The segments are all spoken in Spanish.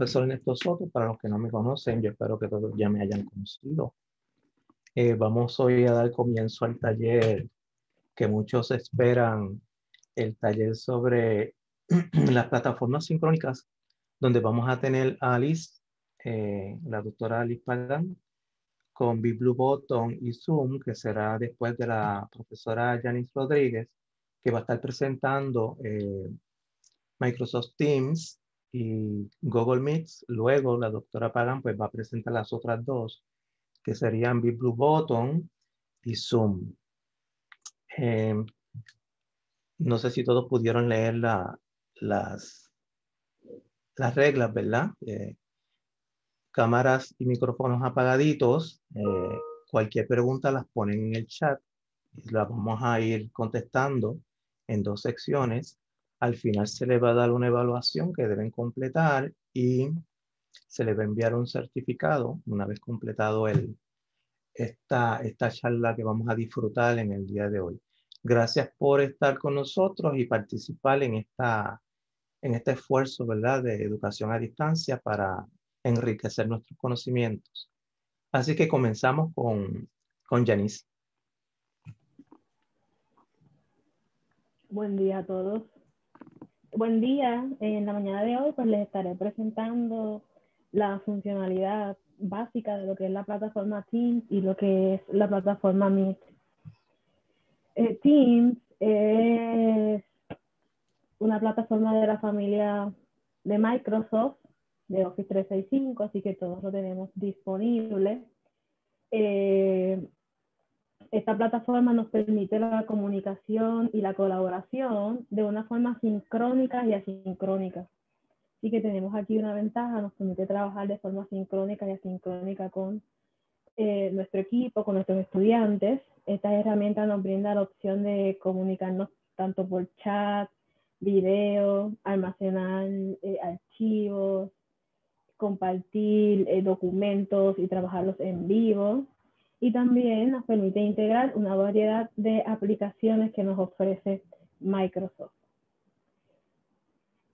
profesor Ernesto Soto. Para los que no me conocen, yo espero que todos ya me hayan conocido. Eh, vamos hoy a dar comienzo al taller que muchos esperan, el taller sobre las plataformas sincrónicas, donde vamos a tener a Alice, eh, la doctora Alice Pagán, con Bottom y Zoom, que será después de la profesora Janice Rodríguez, que va a estar presentando eh, Microsoft Teams y Google Meets. Luego la doctora Pagan pues va a presentar las otras dos, que serían Bottom y Zoom. Em, no sé si todos pudieron leer la, las, las reglas, ¿verdad? Eh, cámaras y micrófonos apagaditos. Eh, cualquier pregunta las ponen en el chat y vamos a ir contestando en dos secciones. Al final se les va a dar una evaluación que deben completar y se les va a enviar un certificado una vez completado el, esta, esta charla que vamos a disfrutar en el día de hoy. Gracias por estar con nosotros y participar en, esta, en este esfuerzo de educación a distancia para enriquecer nuestros conocimientos. Así que comenzamos con, con Janice. Buen día a todos. Buen día. En la mañana de hoy pues les estaré presentando la funcionalidad básica de lo que es la plataforma Teams y lo que es la plataforma Meet. Eh, Teams es una plataforma de la familia de Microsoft de Office 365, así que todos lo tenemos disponible. Eh, esta plataforma nos permite la comunicación y la colaboración de una forma sincrónica y asincrónica. Así que tenemos aquí una ventaja, nos permite trabajar de forma sincrónica y asincrónica con eh, nuestro equipo, con nuestros estudiantes. Esta herramienta nos brinda la opción de comunicarnos tanto por chat, video, almacenar eh, archivos, compartir eh, documentos y trabajarlos en vivo y también nos permite integrar una variedad de aplicaciones que nos ofrece Microsoft.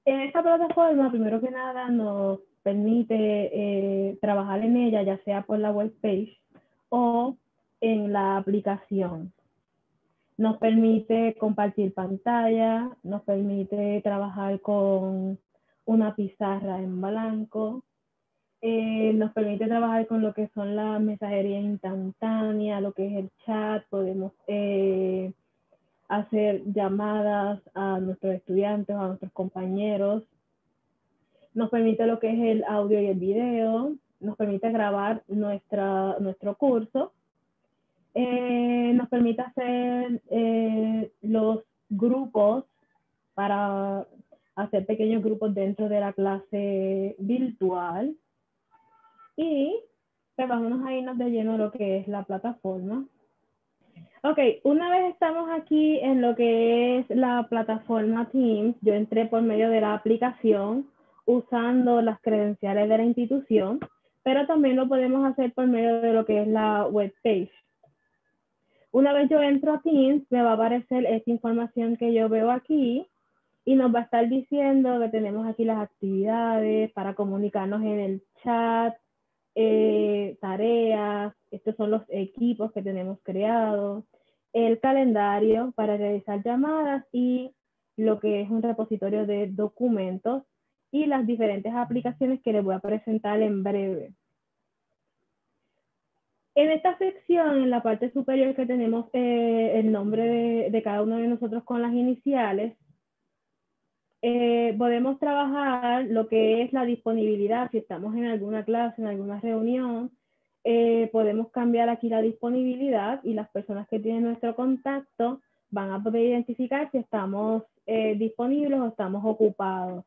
En esta plataforma, primero que nada, nos permite eh, trabajar en ella, ya sea por la web page o en la aplicación. Nos permite compartir pantalla, nos permite trabajar con una pizarra en blanco, eh, nos permite trabajar con lo que son la mensajería instantánea, lo que es el chat, podemos eh, hacer llamadas a nuestros estudiantes, a nuestros compañeros, nos permite lo que es el audio y el video, nos permite grabar nuestra, nuestro curso, eh, nos permite hacer los grupos para hacer pequeños grupos dentro de la clase virtual y pues vámonos a irnos de lleno a lo que es la plataforma. Ok, una vez estamos aquí en lo que es la plataforma Teams, yo entré por medio de la aplicación usando las credenciales de la institución, pero también lo podemos hacer por medio de lo que es la web page. Una vez yo entro a Teams, me va a aparecer esta información que yo veo aquí y nos va a estar diciendo que tenemos aquí las actividades para comunicarnos en el chat, eh, tareas, estos son los equipos que tenemos creados, el calendario para realizar llamadas y lo que es un repositorio de documentos y las diferentes aplicaciones que les voy a presentar en breve. En esta sección, en la parte superior que tenemos eh, el nombre de cada uno de nosotros con las iniciales, eh, podemos trabajar lo que es la disponibilidad. Si estamos en alguna clase, en alguna reunión, eh, podemos cambiar aquí la disponibilidad y las personas que tienen nuestro contacto van a poder identificar si estamos eh, disponibles o estamos ocupados.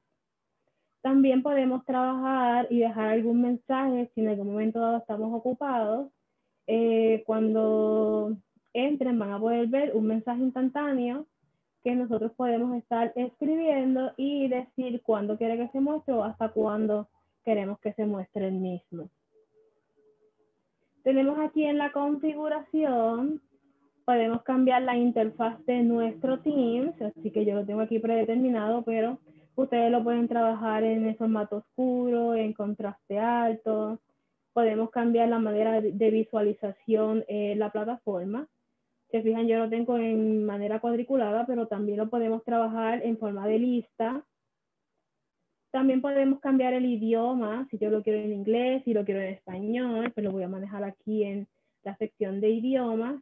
También podemos trabajar y dejar algún mensaje si en algún momento dado estamos ocupados. cuando entren van a poder ver un mensaje instantáneo que nosotros podemos estar escribiendo y decir cuándo quiere que se muestre o hasta cuándo queremos que se muestre el mismo. Tenemos aquí en la configuración, podemos cambiar la interfaz de nuestro Teams, así que yo lo tengo aquí predeterminado, pero Ustedes lo pueden trabajar en el formato oscuro, en contraste alto. Podemos cambiar la manera de visualización en la plataforma. Se fijan, yo lo tengo en manera cuadriculada, pero también lo podemos trabajar en forma de lista. También podemos cambiar el idioma, si yo lo quiero en inglés, si lo quiero en español, pues lo voy a manejar aquí en la sección de idiomas.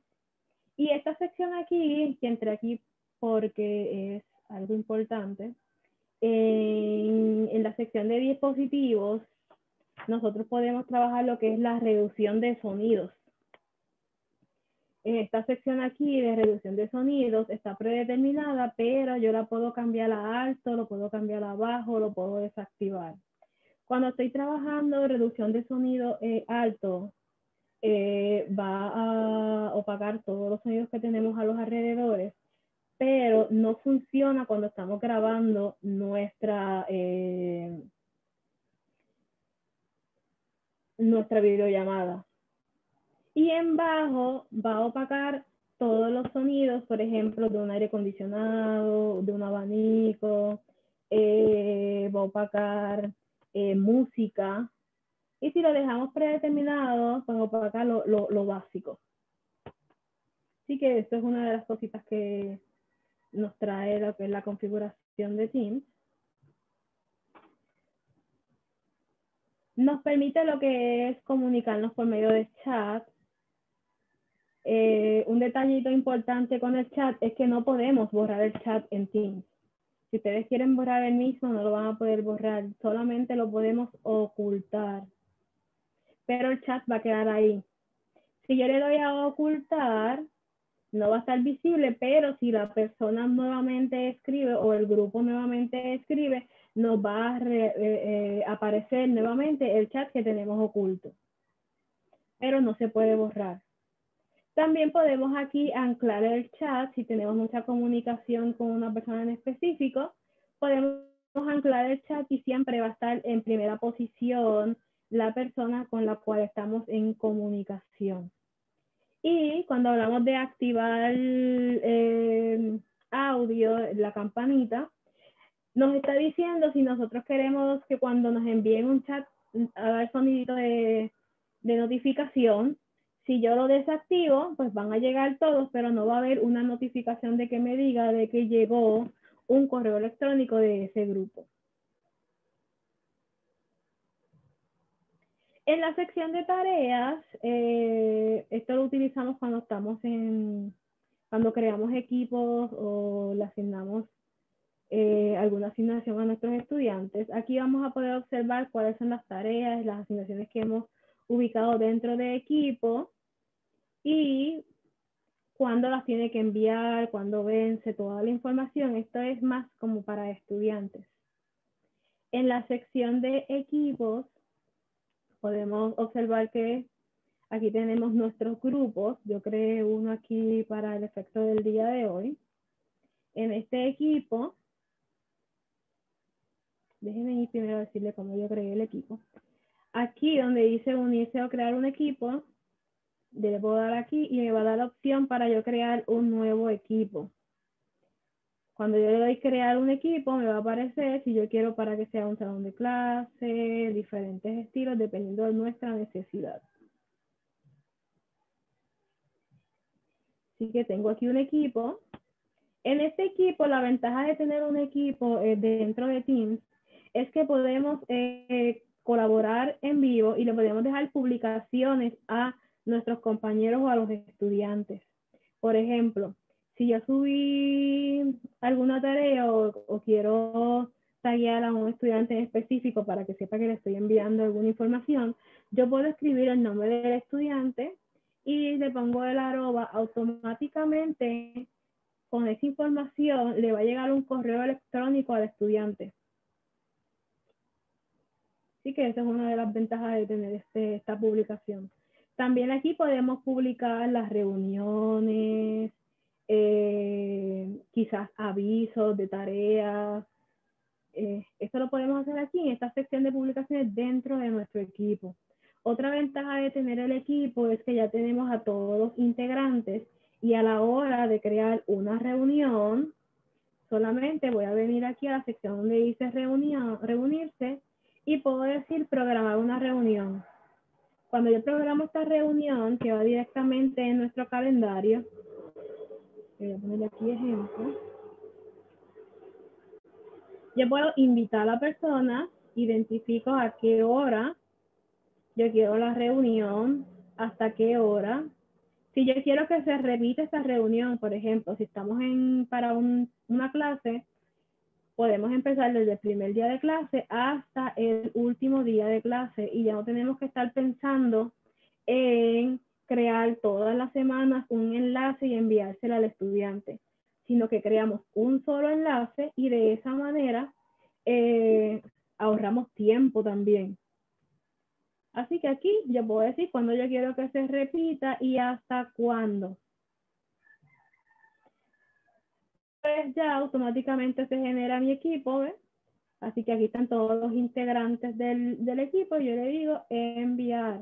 Y esta sección aquí, que entré aquí porque es algo importante, en, la sección de dispositivos, nosotros podemos trabajar lo que es la reducción de sonidos. En esta sección aquí de reducción de sonidos está predeterminada, pero yo la puedo cambiar a alto, lo puedo cambiar a bajo, lo puedo desactivar. Cuando estoy trabajando reducción de sonido eh, alto, eh, va a opacar todos los sonidos que tenemos a los alrededores pero no funciona cuando estamos grabando nuestra, eh, nuestra videollamada. Y en bajo va a opacar todos los sonidos, por ejemplo, de un aire acondicionado, de un abanico, eh, va a opacar eh, música. Y si lo dejamos predeterminado, pues opacar lo, lo, lo básico. Así que esto es una de las cositas que, nos trae lo que es la configuración de Teams. Nos permite lo que es comunicarnos por medio de chat. Eh, un detallito importante con el chat es que no podemos borrar el chat en Teams. Si ustedes quieren borrar el mismo, no lo van a poder borrar, solamente lo podemos ocultar. Pero el chat va a quedar ahí. Si yo le doy a ocultar, no va a estar visible, pero si la persona nuevamente escribe o el grupo nuevamente escribe, nos va a eh, eh, aparecer nuevamente el chat que tenemos oculto. Pero no se puede borrar. También podemos aquí anclar el chat si tenemos mucha comunicación con una persona en específico. Podemos anclar el chat y siempre va a estar en primera posición la persona con la cual estamos en comunicación. Y cuando hablamos de activar eh, audio, la campanita, nos está diciendo si nosotros queremos que cuando nos envíen un chat haga el sonidito de notificación, si yo lo desactivo, pues van a llegar todos, pero no va a haber una notificación de que me diga de que llegó un correo electrónico de ese grupo. En la sección de tareas, eh, esto lo utilizamos cuando estamos en, cuando creamos equipos o le asignamos eh, alguna asignación a nuestros estudiantes. Aquí vamos a poder observar cuáles son las tareas, las asignaciones que hemos ubicado dentro de equipo y cuándo las tiene que enviar, cuándo vence, toda la información. Esto es más como para estudiantes. En la sección de equipos, podemos observar que aquí tenemos nuestros grupos. Yo creé uno aquí para el efecto del día de hoy. En este equipo, déjenme ir primero a decirle cómo yo creé el equipo. Aquí donde dice unirse o crear un equipo, le puedo dar aquí y me va a dar la opción para yo crear un nuevo equipo. Cuando yo le doy crear un equipo, me va a aparecer si yo quiero para que sea un salón de clase, diferentes estilos, dependiendo de nuestra necesidad. Así que tengo aquí un equipo. En este equipo, la ventaja de tener un equipo eh, dentro de Teams es que podemos eh, colaborar en vivo y le podemos dejar publicaciones a nuestros compañeros o a los estudiantes. Por ejemplo, si yo subí alguna tarea o, quiero taguear a un estudiante en específico para que sepa que le estoy enviando alguna información, yo puedo escribir el nombre del estudiante y le pongo el arroba automáticamente con esa información le va a llegar un correo electrónico al estudiante. Así que esa es una de las ventajas de tener este, esta publicación. También aquí podemos publicar las reuniones, eh, quizás avisos de tareas. Eh, esto lo podemos hacer aquí en esta sección de publicaciones dentro de nuestro equipo. Otra ventaja de tener el equipo es que ya tenemos a todos integrantes y a la hora de crear una reunión, Solamente voy a venir aquí a la sección donde dice reunión, reunirse y puedo decir programar una reunión. Cuando yo programo esta reunión, que va directamente en nuestro calendario, voy a ponerle aquí ejemplo, yo puedo invitar a la persona, identifico a qué hora yo quiero la reunión, hasta qué hora. Si yo quiero que se repita esta reunión, por ejemplo, si estamos en, para una clase, podemos empezar desde el primer día de clase hasta el último día de clase y ya no tenemos que estar pensando en crear todas las semanas un enlace y enviárselo al estudiante, sino que creamos un solo enlace y de esa manera eh, ahorramos tiempo también. Así que aquí yo puedo decir cuándo yo quiero que se repita y hasta cuándo. Pues ya automáticamente se genera mi equipo, ¿ves? Así que aquí están todos los integrantes del, del equipo. Yo le digo enviar.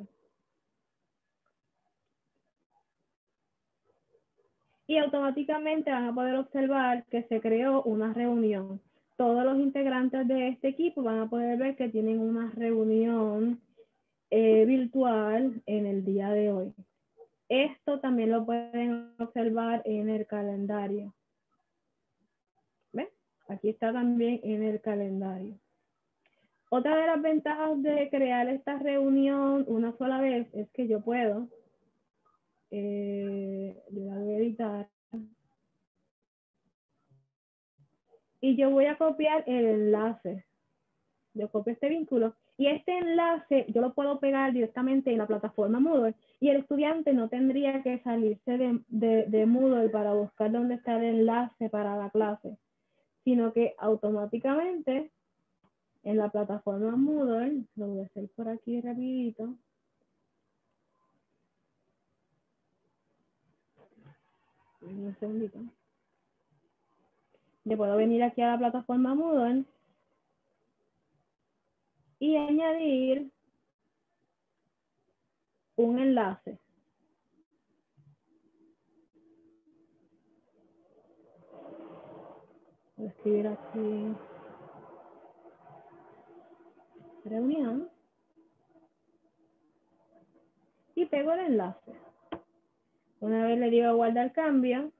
Y automáticamente van a poder observar que se creó una reunión. Todos los integrantes de este equipo van a poder ver que tienen una reunión eh, virtual en el día de hoy. Esto también lo pueden observar en el calendario. Aquí está también en el calendario. Otra de las ventajas de crear esta reunión una sola vez es que yo puedo, eh, voy a editar, y yo voy a copiar el enlace. Yo copio este vínculo y este enlace yo lo puedo pegar directamente en la plataforma Moodle y el estudiante no tendría que salirse de, de, Moodle para buscar dónde está el enlace para la clase, sino que automáticamente en la plataforma Moodle, lo voy a hacer por aquí rapidito, un segundito. Yo puedo venir aquí a la plataforma Moodle y añadir un enlace. Voy a escribir aquí reunión y pego el enlace. Una vez le digo guardar cambio,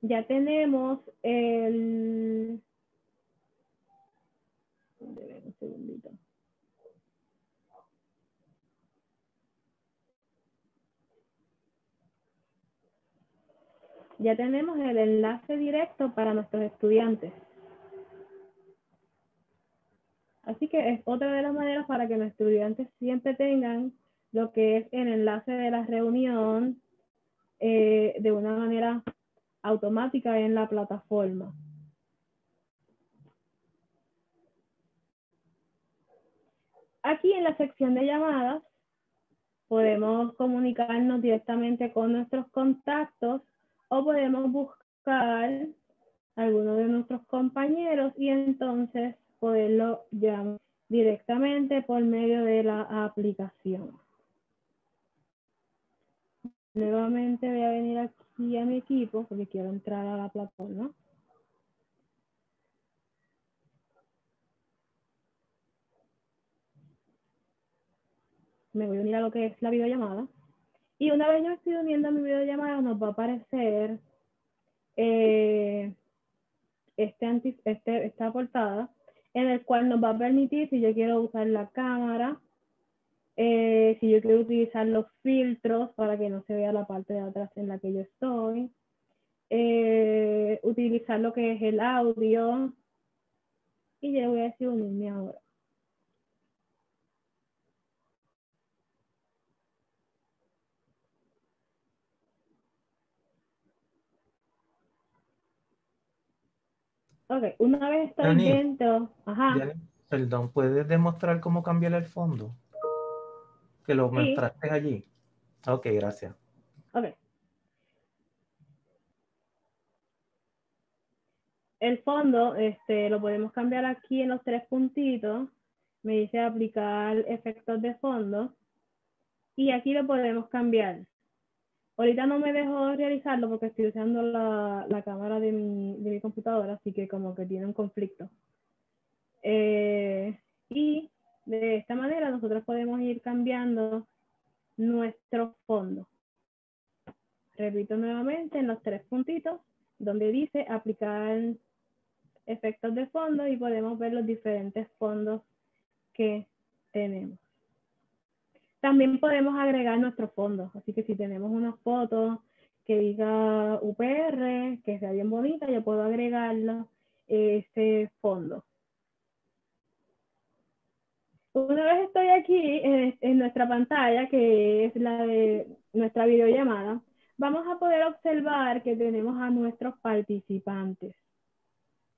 ya tenemos el un segundito. Ya tenemos el enlace directo para nuestros estudiantes. Así que es otra de las maneras para que nuestros estudiantes siempre tengan lo que es el enlace de la reunión eh, de una manera automática en la plataforma. Aquí en la sección de llamadas podemos comunicarnos directamente con nuestros contactos o podemos buscar alguno de nuestros compañeros y entonces poderlo llamar directamente por medio de la aplicación. Nuevamente voy a venir aquí a mi equipo porque quiero entrar a la plataforma. me voy a unir a lo que es la videollamada. Y una vez yo estoy uniendo a mi videollamada, nos va a aparecer eh, este, este, esta portada, en el cual nos va a permitir si yo quiero usar la cámara, eh, si yo quiero utilizar los filtros para que no se vea la parte de atrás en la que yo estoy, eh, utilizar lo que es el audio, y yo voy a decir unirme ahora. Ok, una vez estoy dentro. Ajá. perdón, ¿puedes demostrar cómo cambiar el fondo? Que lo mostraste allí. Ok, gracias. Ok. El fondo, este, lo podemos cambiar aquí en los tres puntitos. Me dice aplicar efectos de fondo. Y aquí lo podemos cambiar. Ahorita no me dejo realizarlo porque estoy usando la, la cámara de mi, de mi, computadora, así que como que tiene un conflicto. Eh, y de esta manera nosotros podemos ir cambiando nuestro fondo. Repito nuevamente en los tres puntitos donde dice aplicar efectos de fondo y podemos ver los diferentes fondos que tenemos. También podemos agregar nuestros fondos, así que si tenemos una foto que diga UPR, que sea bien bonita, yo puedo agregarlo ese fondo. Una vez estoy aquí en, nuestra pantalla, que es la de nuestra videollamada, vamos a poder observar que tenemos a nuestros participantes.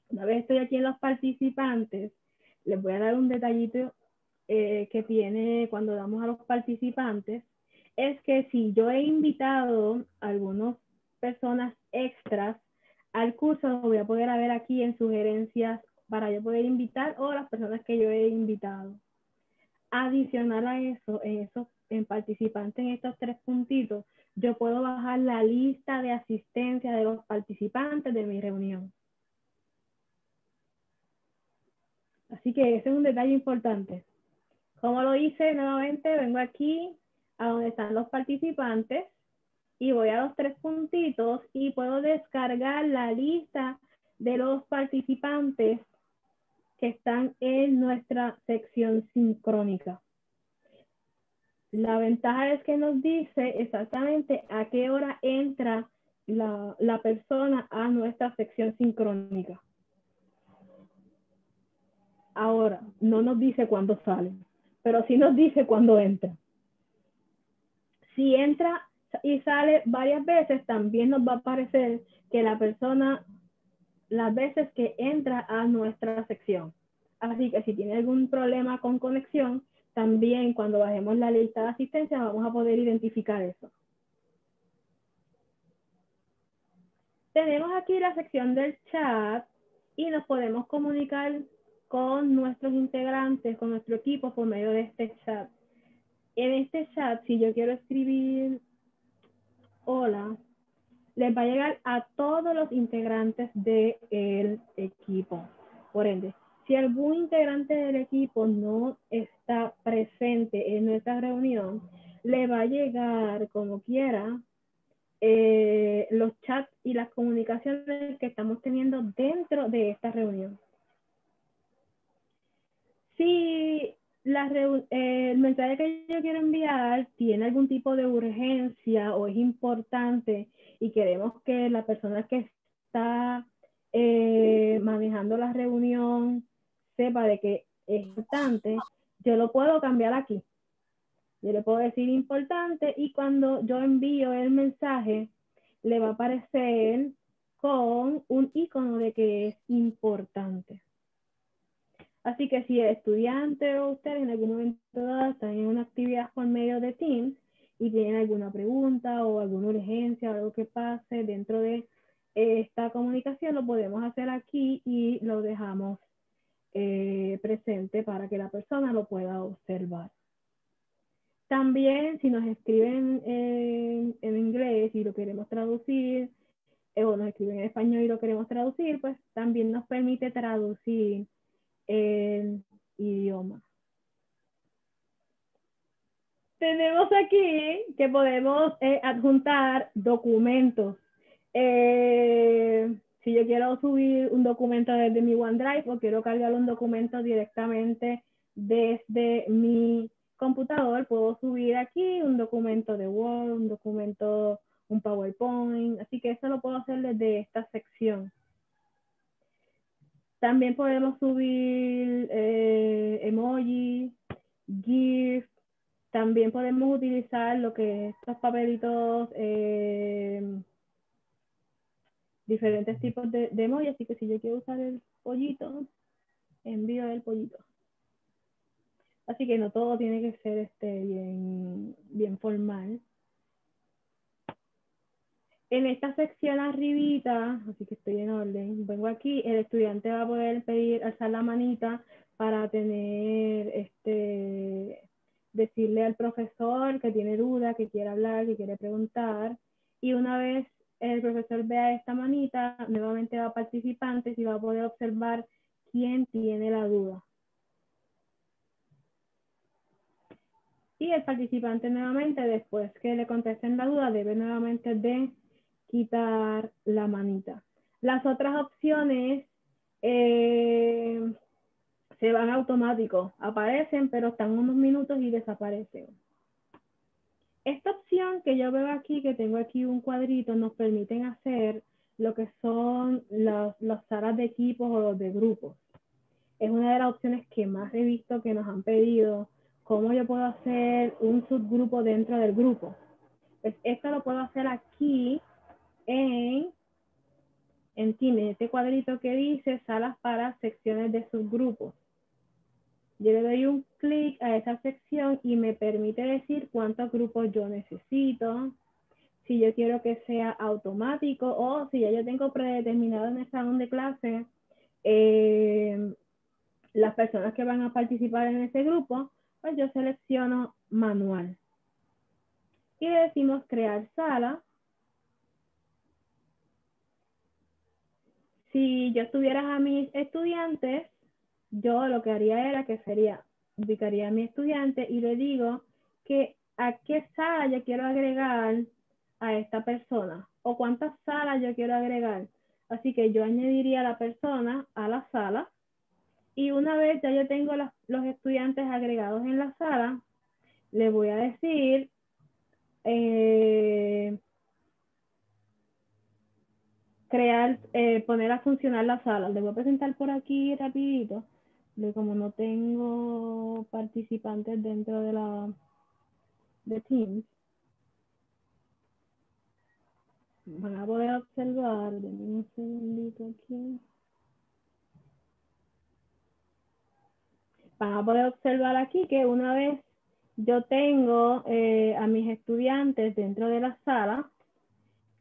Una vez estoy aquí en los participantes, les voy a dar un detallito eh, que tiene cuando damos a los participantes, es que si yo he invitado a algunas personas extras al curso, lo voy a poder ver aquí en sugerencias para yo poder invitar o las personas que yo he invitado. Adicional a eso, en, esos, en participantes en estos tres puntitos, yo puedo bajar la lista de asistencia de los participantes de mi reunión. Así que ese es un detalle importante. Como lo hice nuevamente, vengo aquí a donde están los participantes y voy a los tres puntitos y puedo descargar la lista de los participantes que están en nuestra sección sincrónica. La ventaja es que nos dice exactamente a qué hora entra la, la persona a nuestra sección sincrónica. Ahora, no nos dice cuándo sale, pero sí nos dice cuándo entra. Si entra y sale varias veces, también nos va a aparecer que la persona las veces que entra a nuestra sección. Así que si tiene algún problema con conexión, también cuando bajemos la lista de asistencia vamos a poder identificar eso. Tenemos aquí la sección del chat y nos podemos comunicar con nuestros integrantes, con nuestro equipo por medio de este chat. En este chat, si yo quiero escribir hola, les va a llegar a todos los integrantes del equipo. Por ende, si algún integrante del equipo no está presente en nuestra reunión, le va a llegar como quiera eh, los chats y las comunicaciones que estamos teniendo dentro de esta reunión. Si eh, el mensaje que yo quiero enviar tiene algún tipo de urgencia o es importante y queremos que la persona que está eh, manejando la reunión sepa de que es importante, yo lo puedo cambiar aquí. Yo le puedo decir importante y cuando yo envío el mensaje, le va a aparecer con un icono de que es importante. Así que si el estudiante o usted en algún momento dado están en una actividad por medio de Teams y tienen alguna pregunta o alguna urgencia o algo que pase dentro de esta comunicación, lo podemos hacer aquí y lo dejamos eh, presente para que la persona lo pueda observar. También si nos escriben en, inglés y lo queremos traducir, eh, o nos escriben en español y lo queremos traducir, pues también nos permite traducir el idioma. Tenemos aquí que podemos eh, adjuntar documentos. Eh, si yo quiero subir un documento desde mi OneDrive o quiero cargar un documento directamente desde mi computador, puedo subir aquí un documento de Word, un documento, un PowerPoint, así que eso lo puedo hacer desde esta sección. También podemos subir eh, emoji, GIF, también podemos utilizar lo que estos papelitos, eh, diferentes tipos de, de emoji, así que si yo quiero usar el pollito, envío el pollito. Así que no todo tiene que ser este, bien, bien formal. En esta sección arribita, así que estoy en orden, vengo aquí, el estudiante va a poder pedir, alzar la manita para tener, este, decirle al profesor que tiene duda, que quiere hablar, que quiere preguntar, y una vez el profesor vea esta manita, nuevamente va a participantes y va a poder observar quién tiene la duda. Y el participante nuevamente, después que le contesten la duda, debe nuevamente de quitar la manita. Las otras opciones eh, se van automáticos, aparecen, pero están unos minutos y desaparecen. Esta opción que yo veo aquí, que tengo aquí un cuadrito, nos permiten hacer lo que son las salas de equipos o los de grupos. Es una de las opciones que más he visto que nos han pedido cómo yo puedo hacer un subgrupo dentro del grupo. Pues esto lo puedo hacer aquí en, en Teams, este cuadrito que dice salas para secciones de subgrupos. Yo le doy un clic a esa sección y me permite decir cuántos grupos yo necesito, si yo quiero que sea automático o si ya yo tengo predeterminado en el salón de clase eh, las personas que van a participar en ese grupo, pues yo selecciono manual. Y le decimos crear sala. Si yo estuviera a mis estudiantes, yo lo que haría era que sería, ubicaría a mi estudiante y le digo que a qué sala yo quiero agregar a esta persona o cuántas salas yo quiero agregar. Así que yo añadiría a la persona a la sala y una vez ya yo tengo los estudiantes agregados en la sala, le voy a decir eh, crear, eh, poner a funcionar la sala. Le voy a presentar por aquí rapidito, como no tengo participantes dentro de la de Teams. Van a poder observar, denme un segundito aquí. van a poder observar aquí que una vez yo tengo eh, a mis estudiantes dentro de la sala,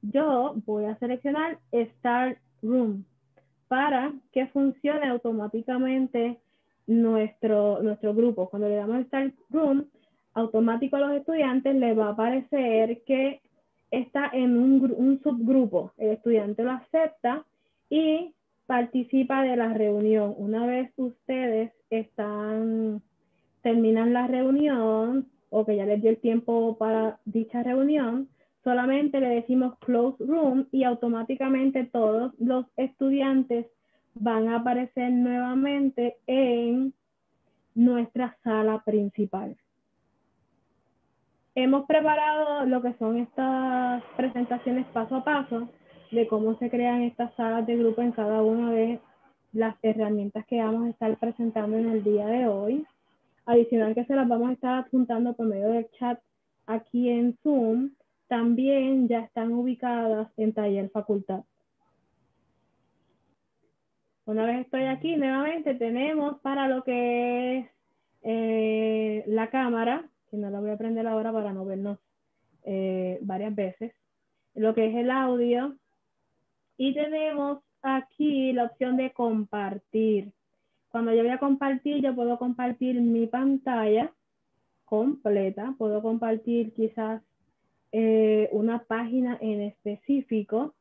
yo voy a seleccionar Start Room para que funcione automáticamente nuestro, nuestro grupo. Cuando le damos Start Room, automático a los estudiantes les va a aparecer que está en un, subgrupo. El estudiante lo acepta y participa de la reunión. Una vez ustedes están, terminan la reunión o que ya les dio el tiempo para dicha reunión, solamente le decimos close room y automáticamente todos los estudiantes van a aparecer nuevamente en nuestra sala principal. Hemos preparado lo que son estas presentaciones paso a paso de cómo se crean estas salas de grupo en cada una de las herramientas que vamos a estar presentando en el día de hoy. Adicional que se las vamos a estar adjuntando por medio del chat aquí en Zoom, también ya están ubicadas en Taller Facultad. Una vez estoy aquí, nuevamente tenemos para lo que es eh, la cámara, que no la voy a prender ahora para no vernos eh, varias veces, lo que es el audio, y tenemos aquí la opción de compartir. Cuando yo voy a compartir, yo puedo compartir mi pantalla completa, puedo compartir quizás eh, una página en específico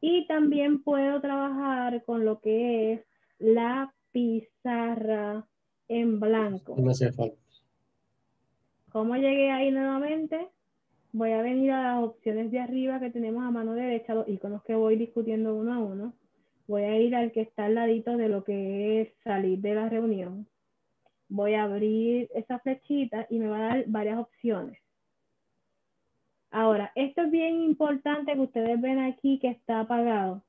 y también puedo trabajar con lo que es la pizarra en blanco. No hace falta. ¿Cómo llegué ahí nuevamente? Voy a venir a las opciones de arriba que tenemos a mano derecha, los iconos que voy discutiendo uno a uno voy a ir al que está al ladito de lo que es salir de la reunión. Voy a abrir esa flechita y me va a dar varias opciones. Ahora, esto es bien importante que ustedes ven aquí que está apagado.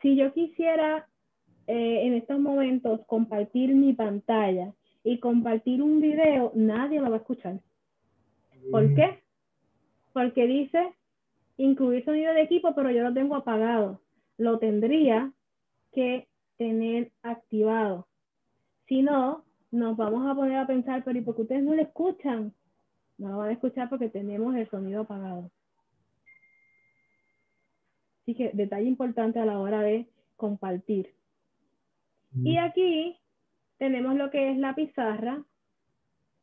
Si yo quisiera eh, en estos momentos compartir mi pantalla y compartir un video, nadie lo va a escuchar. ¿Por qué? Porque dice incluir sonido de equipo, pero yo lo tengo apagado. Lo tendría que tener activado. Si no, nos vamos a poner a pensar, pero ¿y por qué ustedes no lo escuchan? No lo van a escuchar porque tenemos el sonido apagado. Así que detalle importante a la hora de compartir. Mm. Y aquí tenemos lo que es la pizarra.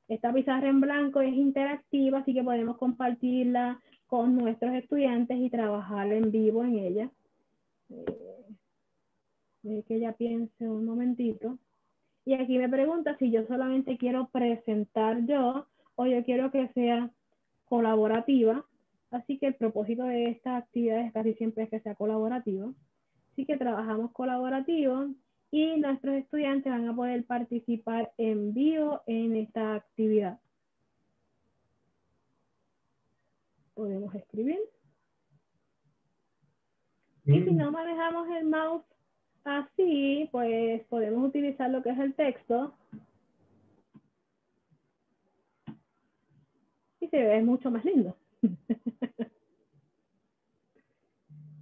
Esta pizarra en blanco es interactiva, así que podemos compartirla con nuestros estudiantes y trabajar en vivo en ella. Eh, que ella piense un momentito. Y aquí me pregunta si yo solamente quiero presentar yo o yo quiero que sea colaborativa. Así que el propósito de estas actividades casi siempre es que sea colaborativa. Así que trabajamos colaborativo y nuestros estudiantes van a poder participar en vivo en esta actividad. Podemos escribir. Y si no manejamos el mouse así, pues podemos utilizar lo que es el texto. Y se ve mucho más lindo.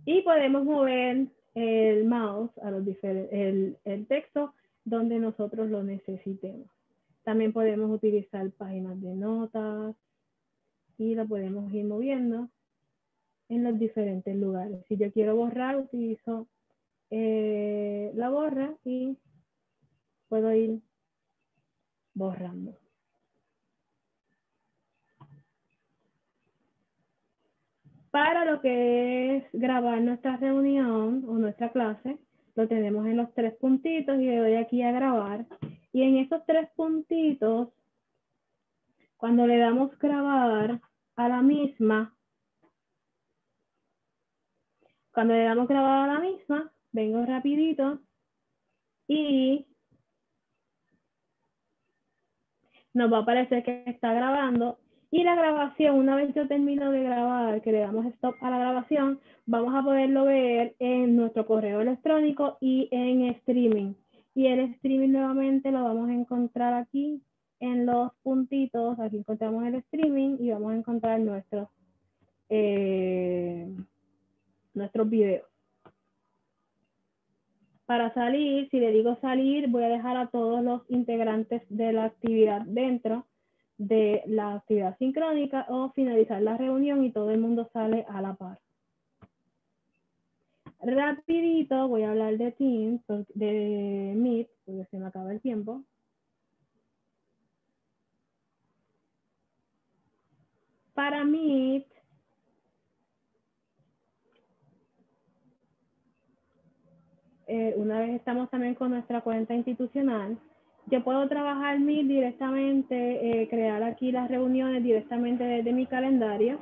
y podemos mover el mouse a los el, el texto donde nosotros lo necesitemos. También podemos utilizar páginas de notas y lo podemos ir moviendo en los diferentes lugares. Si yo quiero borrar, utilizo eh, la borra y puedo ir borrando. Para lo que es grabar nuestra reunión o nuestra clase, lo tenemos en los tres puntitos y le doy aquí a grabar. Y en esos tres puntitos, cuando le damos grabar a la misma, cuando le damos grabar a la misma, vengo rapidito y nos va a aparecer que está grabando y la grabación, una vez yo termino de grabar, que le damos stop a la grabación, vamos a poderlo ver en nuestro correo electrónico y en streaming. Y el streaming nuevamente lo vamos a encontrar aquí en los puntitos. Aquí encontramos el streaming y vamos a encontrar nuestros, eh, nuestros videos. Para salir, si le digo salir, voy a dejar a todos los integrantes de la actividad dentro de la actividad sincrónica o finalizar la reunión y todo el mundo sale a la par. Rapidito voy a hablar de Teams, de Meet, porque se me acaba el tiempo. Para Meet, eh, una vez estamos también con nuestra cuenta institucional, yo puedo trabajar mi directamente, eh, crear aquí las reuniones directamente desde mi calendario.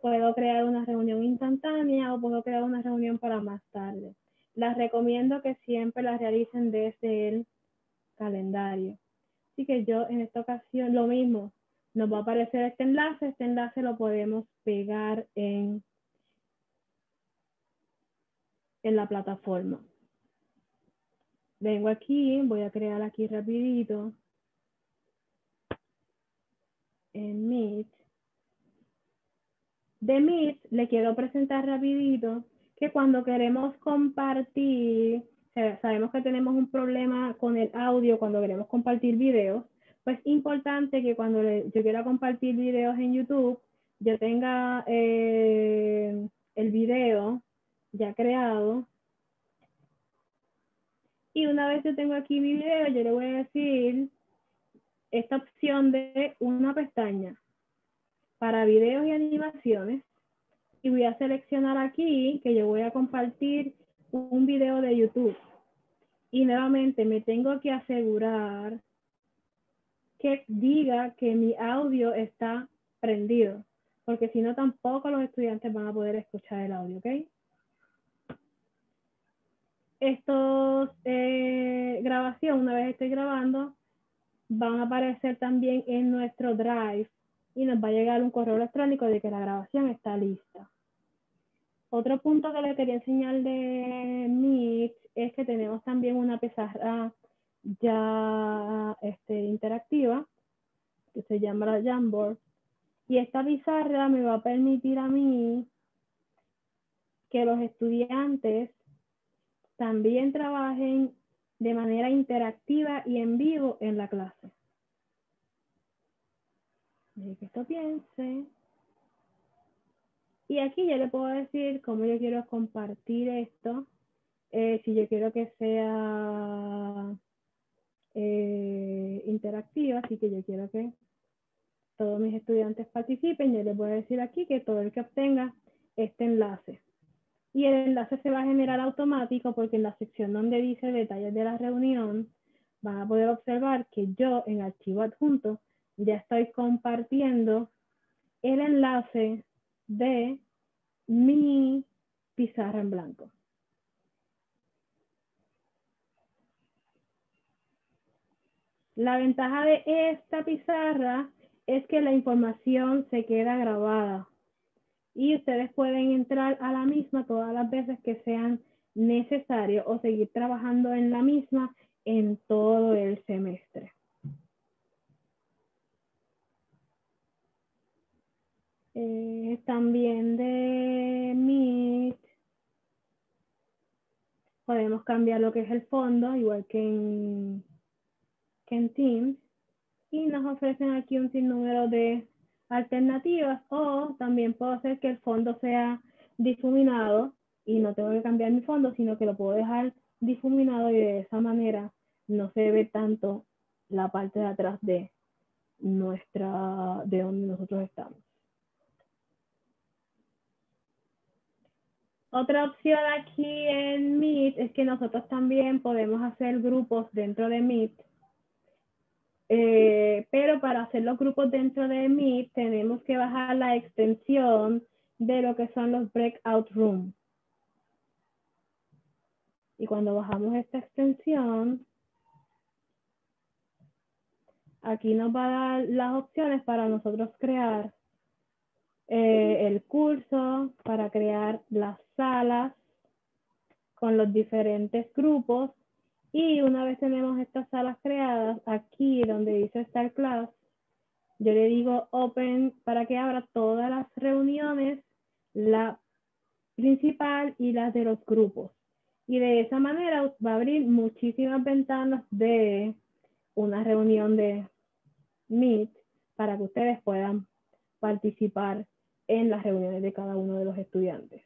Puedo crear una reunión instantánea o puedo crear una reunión para más tarde. Las recomiendo que siempre las realicen desde el calendario. Así que yo en esta ocasión lo mismo, nos va a aparecer este enlace, este enlace lo podemos pegar en, en la plataforma. Vengo aquí, voy a crear aquí rapidito. En Meet. De Meet le quiero presentar rapidito que cuando queremos compartir, sabemos que tenemos un problema con el audio cuando queremos compartir videos, pues es importante que cuando yo quiera compartir videos en YouTube, yo tenga eh, el video ya creado y una vez yo tengo aquí mi video, yo le voy a decir esta opción de una pestaña para videos y animaciones. Y voy a seleccionar aquí que yo voy a compartir un video de YouTube. Y nuevamente me tengo que asegurar que diga que mi audio está prendido, porque si no tampoco los estudiantes van a poder escuchar el audio, ¿ok? Estos eh, grabación, una vez estoy grabando, van a aparecer también en nuestro Drive y nos va a llegar un correo electrónico de que la grabación está lista. Otro punto que le quería enseñar de Meet es que tenemos también una pizarra ya este, interactiva que se llama la Jamboard. Y esta pizarra me va a permitir a mí que los estudiantes también trabajen de manera interactiva y en vivo en la clase. que esto piense. Y aquí yo le puedo decir cómo yo quiero compartir esto. Eh, si yo quiero que sea eh, interactiva, así que yo quiero que todos mis estudiantes participen, yo les voy a decir aquí que todo el que obtenga este enlace. Y el enlace se va a generar automático porque en la sección donde dice detalles de la reunión, van a poder observar que yo en archivo adjunto ya estoy compartiendo el enlace de mi pizarra en blanco. La ventaja de esta pizarra es que la información se queda grabada y ustedes pueden entrar a la misma todas las veces que sean necesarios o seguir trabajando en la misma en todo el semestre. Eh, también de Meet podemos cambiar lo que es el fondo, igual que en en Teams y nos ofrecen aquí un sinnúmero de alternativas o también puedo hacer que el fondo sea difuminado y no tengo que cambiar mi fondo, sino que lo puedo dejar difuminado y de esa manera no se ve tanto la parte de atrás de nuestra, de donde nosotros estamos. Otra opción aquí en Meet es que nosotros también podemos hacer grupos dentro de Meet eh, pero para hacer los grupos dentro de Meet tenemos que bajar la extensión de lo que son los breakout rooms. Y cuando bajamos esta extensión, aquí nos va a dar las opciones para nosotros crear eh, el curso, para crear las salas con los diferentes grupos y una vez tenemos estas salas creadas, aquí donde dice Start Class, yo le digo Open para que abra todas las reuniones, la principal y las de los grupos. Y de esa manera va a abrir muchísimas ventanas de una reunión de Meet para que ustedes puedan participar en las reuniones de cada uno de los estudiantes.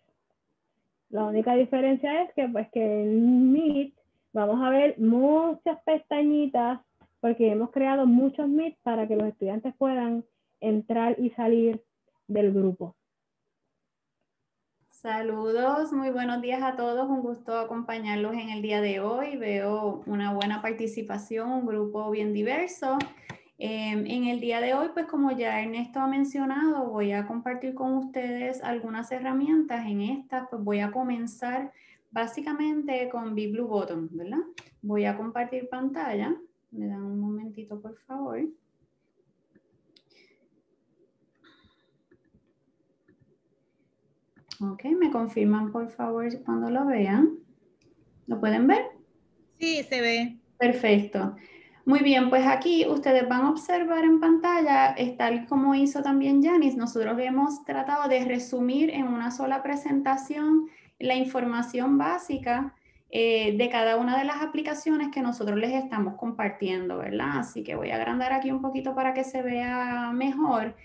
La única diferencia es que, pues, que en Meet Vamos a ver muchas pestañitas porque hemos creado muchos Meet para que los estudiantes puedan entrar y salir del grupo. Saludos, muy buenos días a todos. Un gusto acompañarlos en el día de hoy. Veo una buena participación, un grupo bien diverso. Em, en el día de hoy, pues como ya Ernesto ha mencionado, voy a compartir con ustedes algunas herramientas. En estas, pues voy a comenzar básicamente con Blue Button, ¿verdad? Voy a compartir pantalla. Me dan un momentito, por favor. Ok, me confirman por favor cuando lo vean. ¿Lo pueden ver? Sí, se ve. Perfecto. Muy bien, pues aquí ustedes van a observar en pantalla, tal como hizo también Janice, nosotros hemos tratado de resumir en una sola presentación la información básica eh, de cada una de las aplicaciones que nosotros les estamos compartiendo, ¿verdad? Así que voy a agrandar aquí un poquito para que se vea mejor.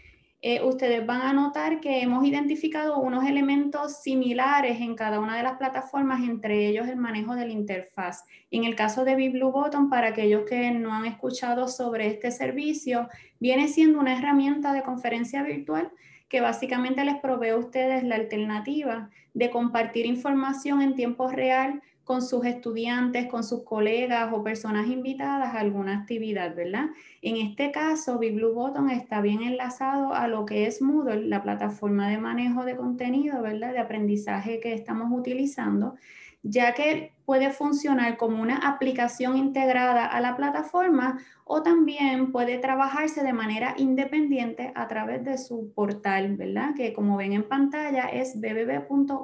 Eh, ustedes van a notar que hemos identificado unos elementos similares en cada una de las plataformas, entre ellos el manejo de la interfaz. En el caso de Button, para aquellos que no han escuchado sobre este servicio, viene siendo una herramienta de conferencia virtual que básicamente les provee a ustedes la alternativa de compartir información en tiempo real con sus estudiantes, con sus colegas o personas invitadas a alguna actividad, ¿verdad? En este caso, Button está bien enlazado a lo que es Moodle, la plataforma de manejo de contenido, ¿verdad? De aprendizaje que estamos utilizando ya que puede funcionar como una aplicación integrada a la plataforma o también puede trabajarse de manera independiente a través de su portal, ¿verdad? Que como ven en pantalla es bbb.upr.edu.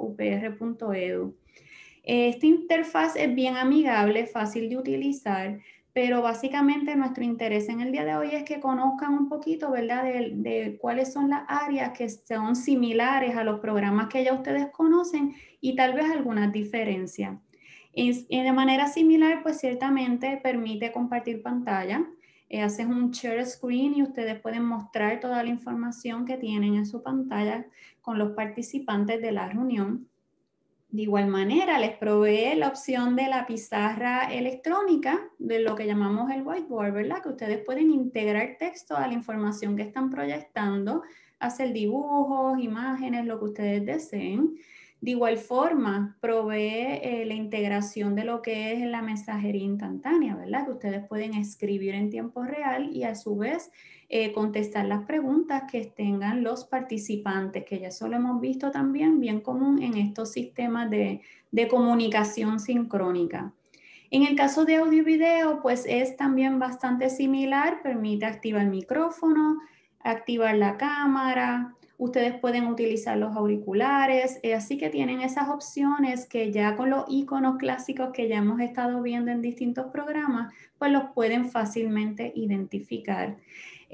Esta interfaz es bien amigable, fácil de utilizar, pero básicamente nuestro interés en el día de hoy es que conozcan un poquito, ¿verdad?, de, cuáles son las áreas que son similares a los programas que ya ustedes conocen y tal vez algunas diferencias. Y, de manera similar, pues ciertamente permite compartir pantalla. Eh, haces un share screen y ustedes pueden mostrar toda la información que tienen en su pantalla con los participantes de la reunión. De igual manera, les provee la opción de la pizarra electrónica, de lo que llamamos el whiteboard, ¿verdad? Que ustedes pueden integrar texto a la información que están proyectando, hacer dibujos, imágenes, lo que ustedes deseen. De igual forma, provee eh, la integración de lo que es la mensajería instantánea, ¿verdad? Que ustedes pueden escribir en tiempo real y a su vez eh, contestar las preguntas que tengan los participantes, que ya eso lo hemos visto también bien común en estos sistemas de, de comunicación sincrónica. En el caso de audio y video, pues es también bastante similar, permite activar micrófono, activar la cámara, Ustedes pueden utilizar los auriculares, eh, así que tienen esas opciones que ya con los iconos clásicos que ya hemos estado viendo en distintos programas, pues los pueden fácilmente identificar.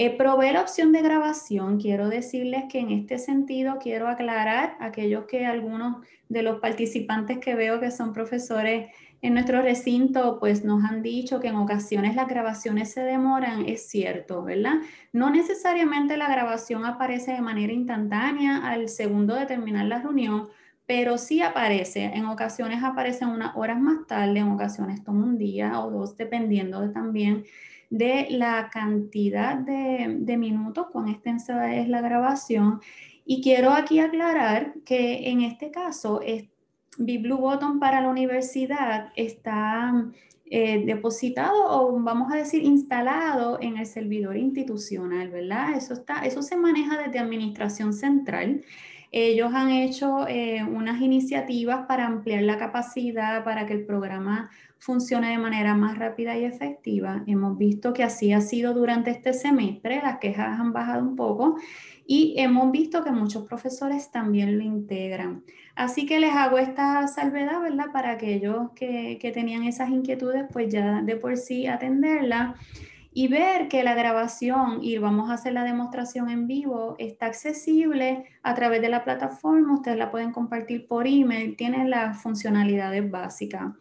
Eh, la opción de grabación. Quiero decirles que en este sentido quiero aclarar a aquellos que algunos de los participantes que veo que son profesores en nuestro recinto pues nos han dicho que en ocasiones las grabaciones se demoran, es cierto, ¿verdad? No necesariamente la grabación aparece de manera instantánea al segundo de terminar la reunión, pero sí aparece, en ocasiones aparecen unas horas más tarde, en ocasiones toma un día o dos, dependiendo también de la cantidad de, de minutos, cuán extensa es la grabación. Y quiero aquí aclarar que en este caso, es Blue Button para la universidad está eh, depositado o vamos a decir instalado en el servidor institucional, ¿verdad? Eso, está, eso se maneja desde Administración Central. Ellos han hecho eh, unas iniciativas para ampliar la capacidad, para que el programa funcione de manera más rápida y efectiva. Hemos visto que así ha sido durante este semestre, las quejas han bajado un poco y hemos visto que muchos profesores también lo integran. Así que les hago esta salvedad, ¿verdad? Para aquellos que, que tenían esas inquietudes, pues ya de por sí atenderla y ver que la grabación, y vamos a hacer la demostración en vivo, está accesible a través de la plataforma, ustedes la pueden compartir por email, tiene las funcionalidades básicas.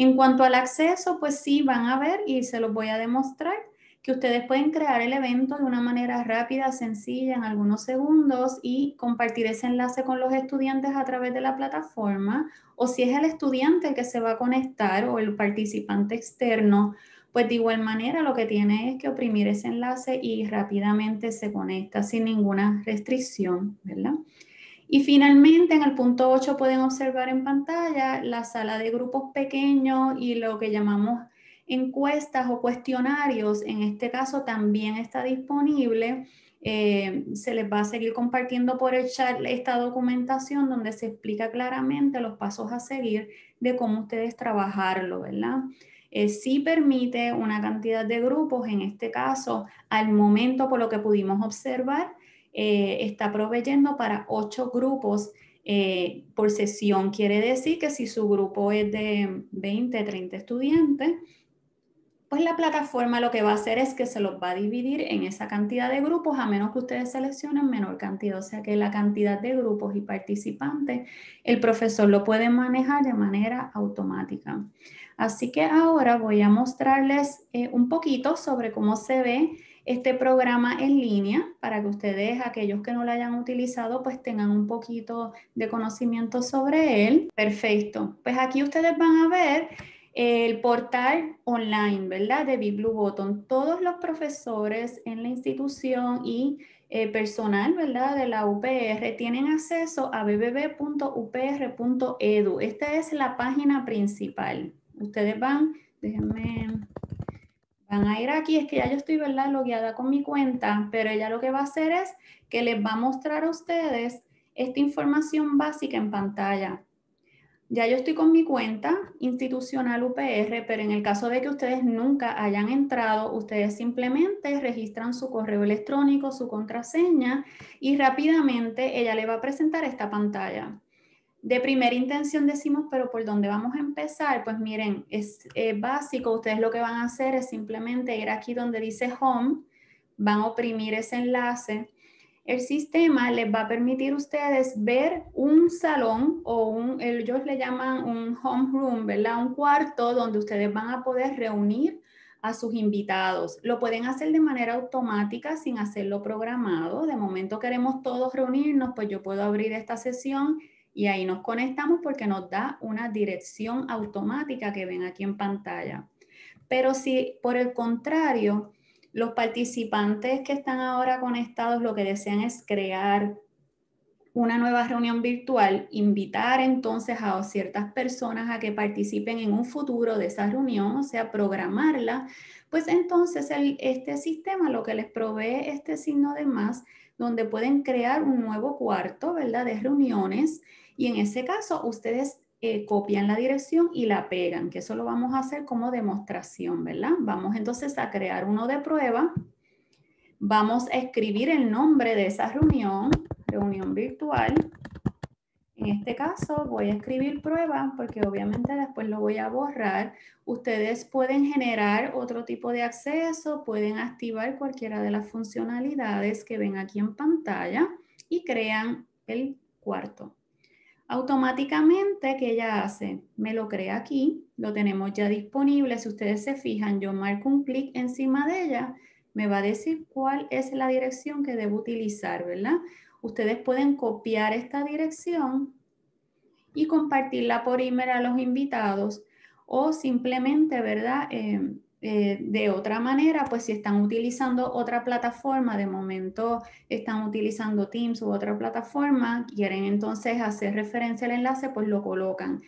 En cuanto al acceso, pues sí, van a ver y se los voy a demostrar que ustedes pueden crear el evento de una manera rápida, sencilla, en algunos segundos y compartir ese enlace con los estudiantes a través de la plataforma. O si es el estudiante el que se va a conectar o el participante externo, pues de igual manera lo que tiene es que oprimir ese enlace y rápidamente se conecta sin ninguna restricción, ¿verdad? Y finalmente en el punto 8 pueden observar en pantalla la sala de grupos pequeños y lo que llamamos encuestas o cuestionarios, en este caso también está disponible. Eh, se les va a seguir compartiendo por el chat esta documentación donde se explica claramente los pasos a seguir de cómo ustedes trabajarlo, ¿verdad? Eh, sí permite una cantidad de grupos, en este caso, al momento por lo que pudimos observar, eh, está proveyendo para ocho grupos por sesión. Quiere decir que si su grupo es de 20, 30 estudiantes, pues la plataforma lo que va a hacer es que se los va a dividir en esa cantidad de grupos, a menos que ustedes seleccionen menor cantidad. O sea que la cantidad de grupos y participantes, el profesor lo puede manejar de manera automática. Así que ahora voy a mostrarles eh, un poquito sobre cómo se ve este programa en línea para que ustedes, aquellos que no lo hayan utilizado, pues tengan un poquito de conocimiento sobre él. Perfecto. Pues aquí ustedes van a ver el portal online, ¿verdad? De Blue Button. Todos los profesores en la institución y eh, personal, ¿verdad? De la UPR tienen acceso a www.upr.edu. Esta es la página principal. Ustedes van, déjenme, van a ir aquí. Es que ya yo estoy, ¿verdad? Logueada con mi cuenta, pero ella lo que va a hacer es que les va a mostrar a ustedes esta información básica en pantalla. Ya yo estoy con mi cuenta institucional UPR, pero en el caso de que ustedes nunca hayan entrado, ustedes simplemente registran su correo electrónico, su contraseña y rápidamente ella le va a presentar esta pantalla. De primera intención decimos, pero ¿por dónde vamos a empezar? Pues miren, es básico, ustedes lo que van a hacer es simplemente ir aquí donde dice Home, van a oprimir ese enlace el sistema les va a permitir a ustedes ver un salón o un, ellos le llaman un home room, ¿verdad? Un cuarto donde ustedes van a poder reunir a sus invitados. Lo pueden hacer de manera automática sin hacerlo programado. De momento queremos todos reunirnos, pues yo puedo abrir esta sesión Y ahí nos conectamos porque nos da una dirección automática que ven aquí en pantalla. Pero si por el contrario, los participantes que están ahora conectados lo que desean es crear una nueva reunión virtual, invitar entonces a ciertas personas a que participen en un futuro de esa reunión, o sea, programarla, pues entonces este sistema lo que les provee este signo de más, donde pueden crear un nuevo cuarto, ¿verdad? De reuniones y en ese caso ustedes eh, copian la dirección y la pegan, que eso lo vamos a hacer como demostración, ¿verdad? Vamos entonces a crear uno de prueba. Vamos a escribir el nombre de esa reunión, reunión virtual. En este caso voy a escribir prueba porque obviamente después lo voy a borrar. Ustedes pueden generar otro tipo de acceso, pueden activar cualquiera de las funcionalidades que ven aquí en pantalla y crean el cuarto. Automáticamente, ¿qué ella hace? Me lo crea aquí, lo tenemos ya disponible. Si ustedes se fijan, yo marco un clic encima de ella, me va a decir cuál es la dirección que debo utilizar, ¿verdad? Ustedes pueden copiar esta dirección y compartirla por email a los invitados o simplemente, ¿verdad? Eh, eh, de otra manera, pues si están utilizando otra plataforma, de momento están utilizando Teams u otra plataforma, quieren entonces hacer referencia al enlace, pues lo colocan.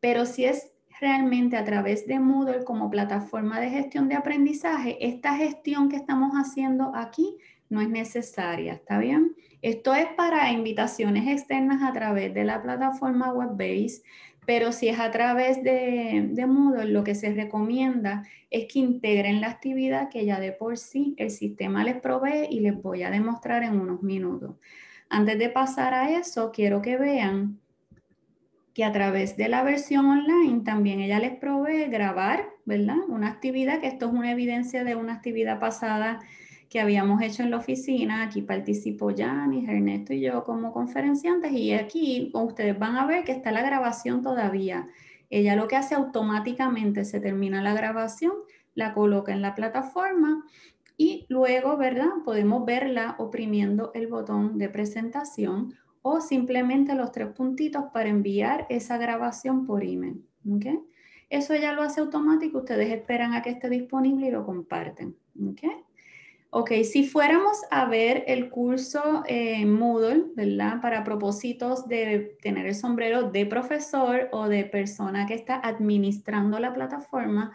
Pero si es realmente a través de Moodle como plataforma de gestión de aprendizaje, esta gestión que estamos haciendo aquí no es necesaria, ¿está bien? Esto es para invitaciones externas a través de la plataforma web-based pero si es a través de, de, Moodle, lo que se recomienda es que integren la actividad que ya de por sí el sistema les provee y les voy a demostrar en unos minutos. Antes de pasar a eso, quiero que vean que a través de la versión online también ella les provee grabar, ¿verdad? Una actividad, que esto es una evidencia de una actividad pasada que habíamos hecho en la oficina. Aquí participó Janis, Ernesto y yo como conferenciantes y aquí ustedes van a ver que está la grabación todavía. Ella lo que hace automáticamente se termina la grabación, la coloca en la plataforma y luego, ¿verdad? Podemos verla oprimiendo el botón de presentación o simplemente los tres puntitos para enviar esa grabación por email. ¿okay? Eso ya lo hace automático, ustedes esperan a que esté disponible y lo comparten. ¿okay? Ok, si fuéramos a ver el curso en Moodle, ¿verdad? Para propósitos de tener el sombrero de profesor o de persona que está administrando la plataforma,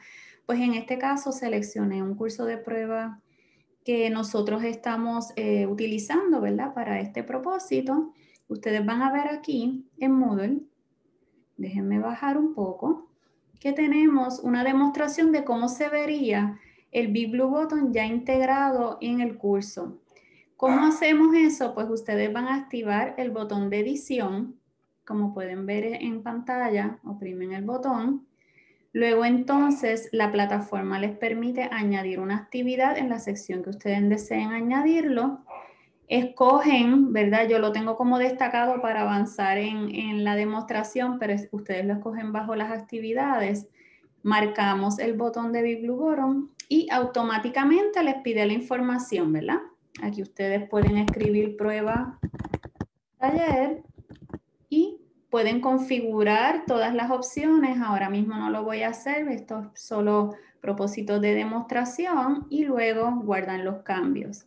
pues en este caso seleccioné un curso de prueba que nosotros estamos eh, utilizando, ¿verdad? Para este propósito. Ustedes van a ver aquí en Moodle, déjenme bajar un poco, que tenemos una demostración de cómo se vería el Big Blue Button ya integrado en el curso. ¿Cómo hacemos eso? Pues ustedes van a activar el botón de edición. Como pueden ver en pantalla, oprimen el botón. Luego entonces la plataforma les permite añadir una actividad en la sección que ustedes deseen añadirlo. Escogen, ¿verdad? Yo lo tengo como destacado para avanzar en, en la demostración, pero ustedes lo escogen bajo las actividades marcamos el botón de Button y automáticamente les pide la información, ¿verdad? Aquí ustedes pueden escribir prueba taller y pueden configurar todas las opciones. Ahora mismo no lo voy a hacer, esto es solo propósito de demostración y luego guardan los cambios.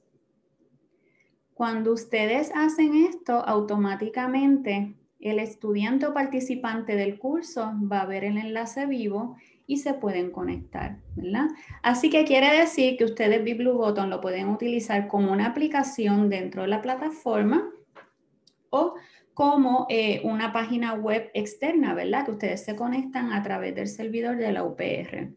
Cuando ustedes hacen esto, automáticamente el estudiante o participante del curso va a ver el enlace vivo y se pueden conectar, ¿verdad? Así que quiere decir que ustedes BigBlueButton lo pueden utilizar como una aplicación dentro de la plataforma o como eh, una página web externa, ¿verdad? Que ustedes se conectan a través del servidor de la UPR.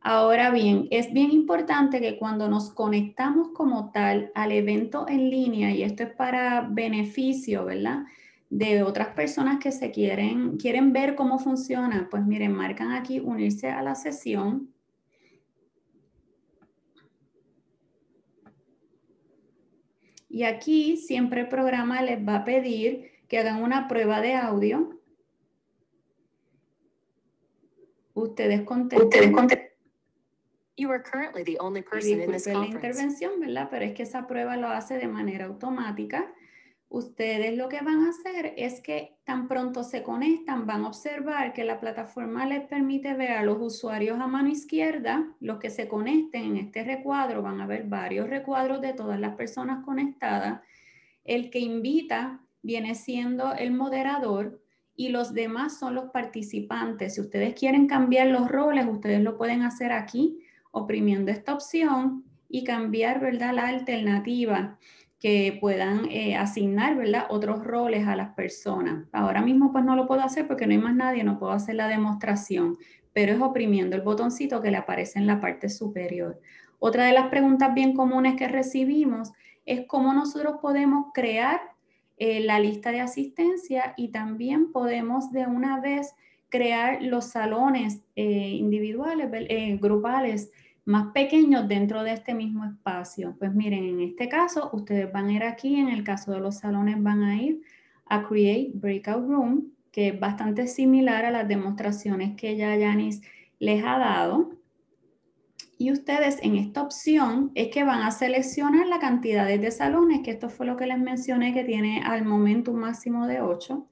Ahora bien, es bien importante que cuando nos conectamos como tal al evento en línea, y esto es para beneficio, ¿verdad? De otras personas que se quieren, quieren ver cómo funciona, pues miren, marcan aquí unirse a la sesión. Y aquí siempre el programa les va a pedir que hagan una prueba de audio. Ustedes contesten. You are currently the only person in this conference. la intervención, ¿verdad? Pero es que esa prueba lo hace de manera automática ustedes lo que van a hacer es que tan pronto se conectan, van a observar que la plataforma les permite ver a los usuarios a mano izquierda, los que se conecten en este recuadro, van a ver varios recuadros de todas las personas conectadas. El que invita viene siendo el moderador y los demás son los participantes. Si ustedes quieren cambiar los roles, ustedes lo pueden hacer aquí oprimiendo esta opción y cambiar, ¿verdad? La alternativa que puedan eh, asignar, ¿verdad? Otros roles a las personas. Ahora mismo pues no lo puedo hacer porque no hay más nadie, no puedo hacer la demostración, pero es oprimiendo el botoncito que le aparece en la parte superior. Otra de las preguntas bien comunes que recibimos es cómo nosotros podemos crear eh, la lista de asistencia y también podemos de una vez crear los salones eh, individuales, grupales más pequeños dentro de este mismo espacio. Pues miren, en este caso, ustedes van a ir aquí, en el caso de los salones van a ir a Create Breakout Room, que es bastante similar a las demostraciones que ya Yanis les ha dado. Y ustedes en esta opción es que van a seleccionar la cantidad de salones, que esto fue lo que les mencioné, que tiene al momento un máximo de 8,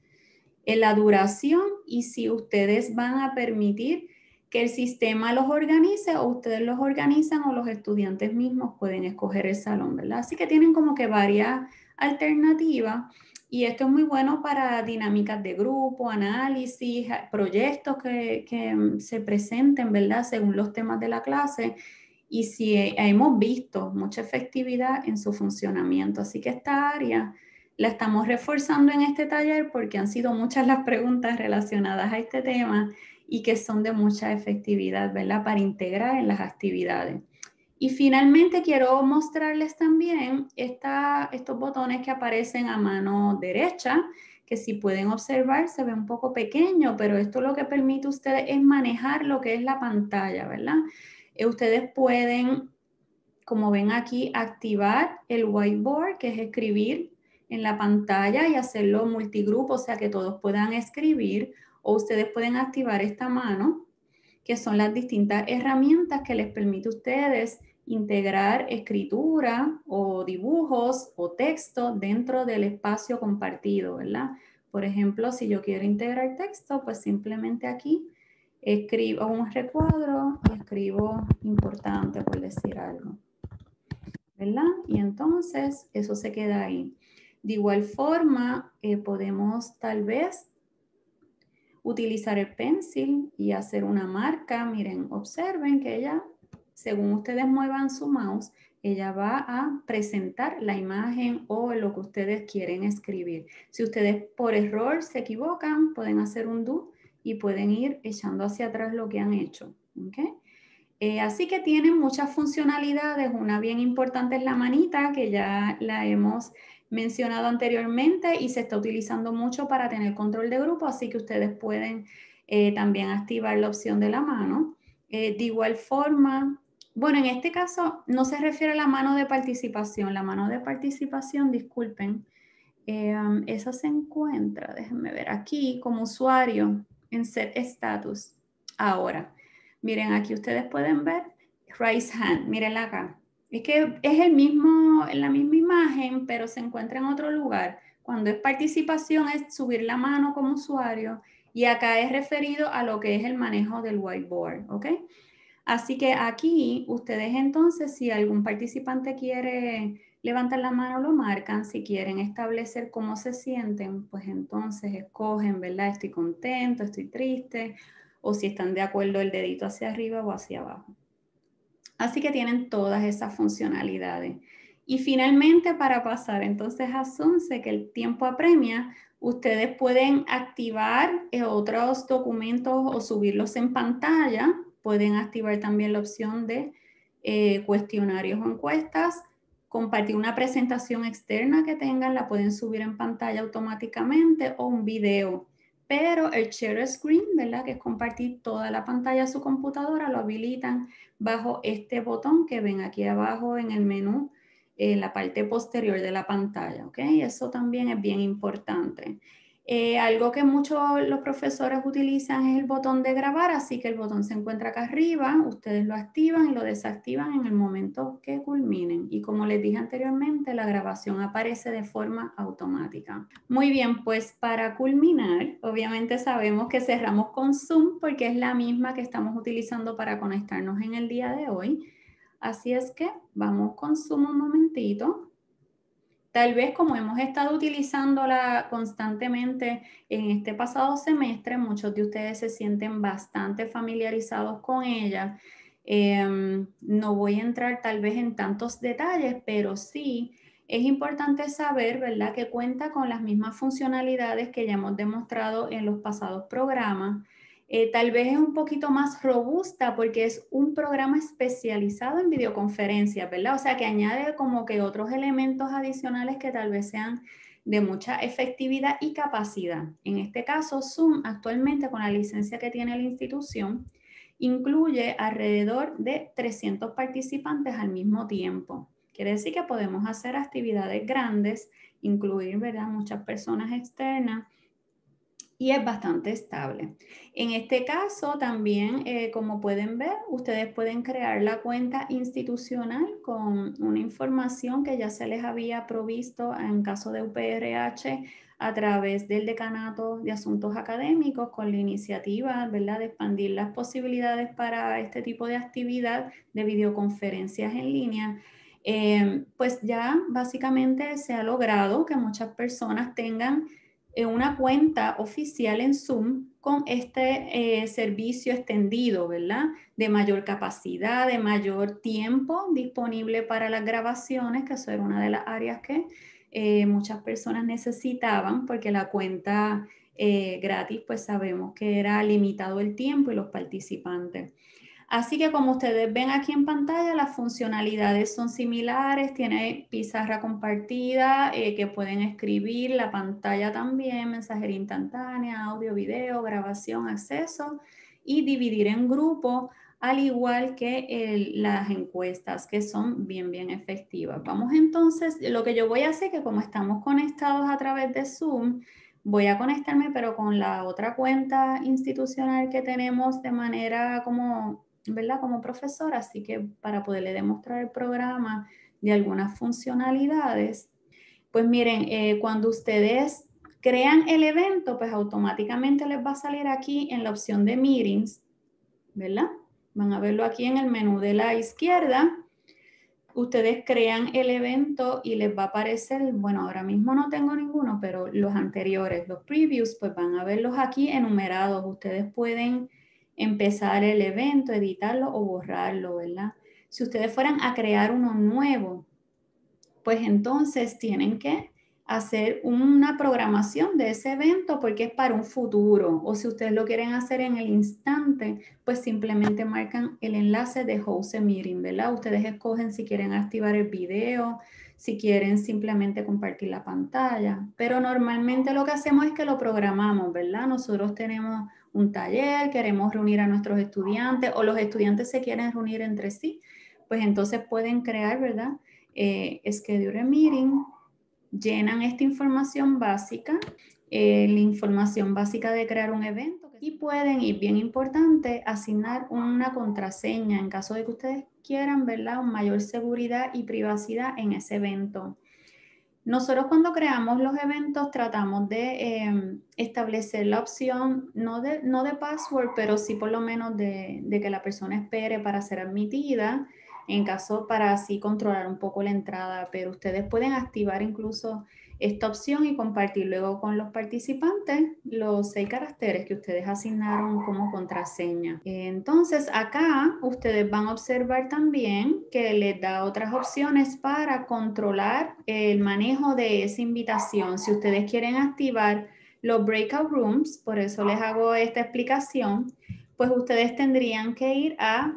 en la duración y si ustedes van a permitir que el sistema los organice o ustedes los organizan o los estudiantes mismos pueden escoger el salón, ¿verdad? Así que tienen como que varias alternativas y esto es muy bueno para dinámicas de grupo, análisis, proyectos que, que se presenten, ¿verdad? Según los temas de la clase y si hemos visto mucha efectividad en su funcionamiento. Así que esta área la estamos reforzando en este taller porque han sido muchas las preguntas relacionadas a este tema y que son de mucha efectividad, ¿verdad? Para integrar en las actividades. Y finalmente quiero mostrarles también estos botones que aparecen a mano derecha, que si pueden observar se ve un poco pequeño, pero esto lo que permite a ustedes es manejar lo que es la pantalla, ¿verdad? Eh, ustedes pueden, como ven aquí, activar el whiteboard, que es escribir en la pantalla y hacerlo multigrupo, o sea que todos puedan escribir o ustedes pueden activar esta mano, que son las distintas herramientas que les permite a ustedes integrar escritura o dibujos o texto dentro del espacio compartido, ¿verdad? Por ejemplo, si yo quiero integrar texto, pues simplemente aquí escribo un recuadro y escribo importante, por decir algo, ¿verdad? Y entonces eso se queda ahí. De igual forma, eh, podemos tal vez utilizar el pencil y hacer una marca. Miren, observen que ella, según ustedes muevan su mouse, ella va a presentar la imagen o lo que ustedes quieren escribir. Si ustedes por error se equivocan, pueden hacer un do y pueden ir echando hacia atrás lo que han hecho. Eh, así que tienen muchas funcionalidades. Una bien importante es la manita, que ya la hemos mencionado anteriormente y se está utilizando mucho para tener control de grupo, así que ustedes pueden eh, también activar la opción de la mano. Eh, de igual forma, bueno, en este caso no se refiere a la mano de participación, la mano de participación, disculpen, eh, um, esa se encuentra, déjenme ver aquí como usuario en Set Status. Ahora, miren, aquí ustedes pueden ver Raise Hand, miren acá. Es que es el mismo, la misma imagen, pero se encuentra en otro lugar. Cuando es participación es subir la mano como usuario y acá es referido a lo que es el manejo del whiteboard, ¿ok? Así que aquí ustedes entonces, si algún participante quiere levantar la mano, lo marcan. Si quieren establecer cómo se sienten, pues entonces escogen, ¿verdad? Estoy contento, estoy triste, o si están de acuerdo el dedito hacia arriba o hacia abajo. Así que tienen todas esas funcionalidades. Y finalmente, para pasar entonces a Sunse, que el tiempo apremia, ustedes pueden activar eh, otros documentos o subirlos en pantalla. Pueden activar también la opción de eh, cuestionarios o encuestas. Compartir una presentación externa que tengan, la pueden subir en pantalla automáticamente o un video pero el share screen, ¿verdad? Que es compartir toda la pantalla de su computadora, lo habilitan bajo este botón que ven aquí abajo en el menú, en la parte posterior de la pantalla, ¿ok? Eso también es bien importante. Eh, algo que muchos los profesores utilizan es el botón de grabar, así que el botón se encuentra acá arriba, ustedes lo activan y lo desactivan en el momento que culminen. Y como les dije anteriormente, la grabación aparece de forma automática. Muy bien, pues para culminar, obviamente sabemos que cerramos con Zoom porque es la misma que estamos utilizando para conectarnos en el día de hoy. Así es que vamos con Zoom un momentito. Tal vez como hemos estado utilizándola constantemente en este pasado semestre, muchos de ustedes se sienten bastante familiarizados con ella. Em, no voy a entrar tal vez en tantos detalles, pero sí es importante saber, ¿verdad?, que cuenta con las mismas funcionalidades que ya hemos demostrado en los pasados programas eh, tal vez es un poquito más robusta porque es un programa especializado en videoconferencias, ¿verdad? O sea, que añade como que otros elementos adicionales que tal vez sean de mucha efectividad y capacidad. En este caso, Zoom actualmente con la licencia que tiene la institución, incluye alrededor de 300 participantes al mismo tiempo. Quiere decir que podemos hacer actividades grandes, incluir, ¿verdad? Muchas personas externas y es bastante estable. En este caso también, eh, como pueden ver, ustedes pueden crear la cuenta institucional con una información que ya se les había provisto en caso de UPRH a través del Decanato de Asuntos Académicos con la iniciativa ¿verdad? de expandir las posibilidades para este tipo de actividad de videoconferencias en línea. Eh, pues ya básicamente se ha logrado que muchas personas tengan una cuenta oficial en Zoom con este eh, servicio extendido, ¿verdad? De mayor capacidad, de mayor tiempo disponible para las grabaciones, que eso era una de las áreas que eh, muchas personas necesitaban, porque la cuenta eh, gratis, pues sabemos que era limitado el tiempo y los participantes. Así que como ustedes ven aquí en pantalla, las funcionalidades son similares, tiene pizarra compartida eh, que pueden escribir, la pantalla también, mensajería instantánea, audio, video, grabación, acceso y dividir en grupo, al igual que las encuestas que son bien, bien efectivas. Vamos entonces, lo que yo voy a hacer, que como estamos conectados a través de Zoom, voy a conectarme pero con la otra cuenta institucional que tenemos de manera como ¿verdad? Como profesora, así que para poderle demostrar el programa de algunas funcionalidades, pues miren, eh, cuando ustedes crean el evento, pues automáticamente les va a salir aquí en la opción de meetings, ¿verdad? Van a verlo aquí en el menú de la izquierda. Ustedes crean el evento y les va a aparecer, bueno, ahora mismo no tengo ninguno, pero los anteriores, los previews, pues van a verlos aquí enumerados. Ustedes pueden empezar el evento, editarlo o borrarlo, ¿verdad? Si ustedes fueran a crear uno nuevo, pues entonces tienen que hacer una programación de ese evento porque es para un futuro. O si ustedes lo quieren hacer en el instante, pues simplemente marcan el enlace de Host Meeting, ¿verdad? Ustedes escogen si quieren activar el video, si quieren simplemente compartir la pantalla. Pero normalmente lo que hacemos es que lo programamos, ¿verdad? Nosotros tenemos un taller, queremos reunir a nuestros estudiantes o los estudiantes se quieren reunir entre sí, pues entonces pueden crear, ¿verdad? Eh, schedule meeting, llenan esta información básica, eh, la información básica de crear un evento y pueden, y bien importante, asignar una contraseña en caso de que ustedes quieran, ¿verdad? Mayor seguridad y privacidad en ese evento. Nosotros cuando creamos los eventos tratamos de em, establecer la opción, no de, no de password, pero sí por lo menos de, de, que la persona espere para ser admitida, en caso para así controlar un poco la entrada, pero ustedes pueden activar incluso esta opción y compartir luego con los participantes los seis caracteres que ustedes asignaron como contraseña. Entonces acá ustedes van a observar también que les da otras opciones para controlar el manejo de esa invitación. Si ustedes quieren activar los breakout rooms, por eso les hago esta explicación, pues ustedes tendrían que ir a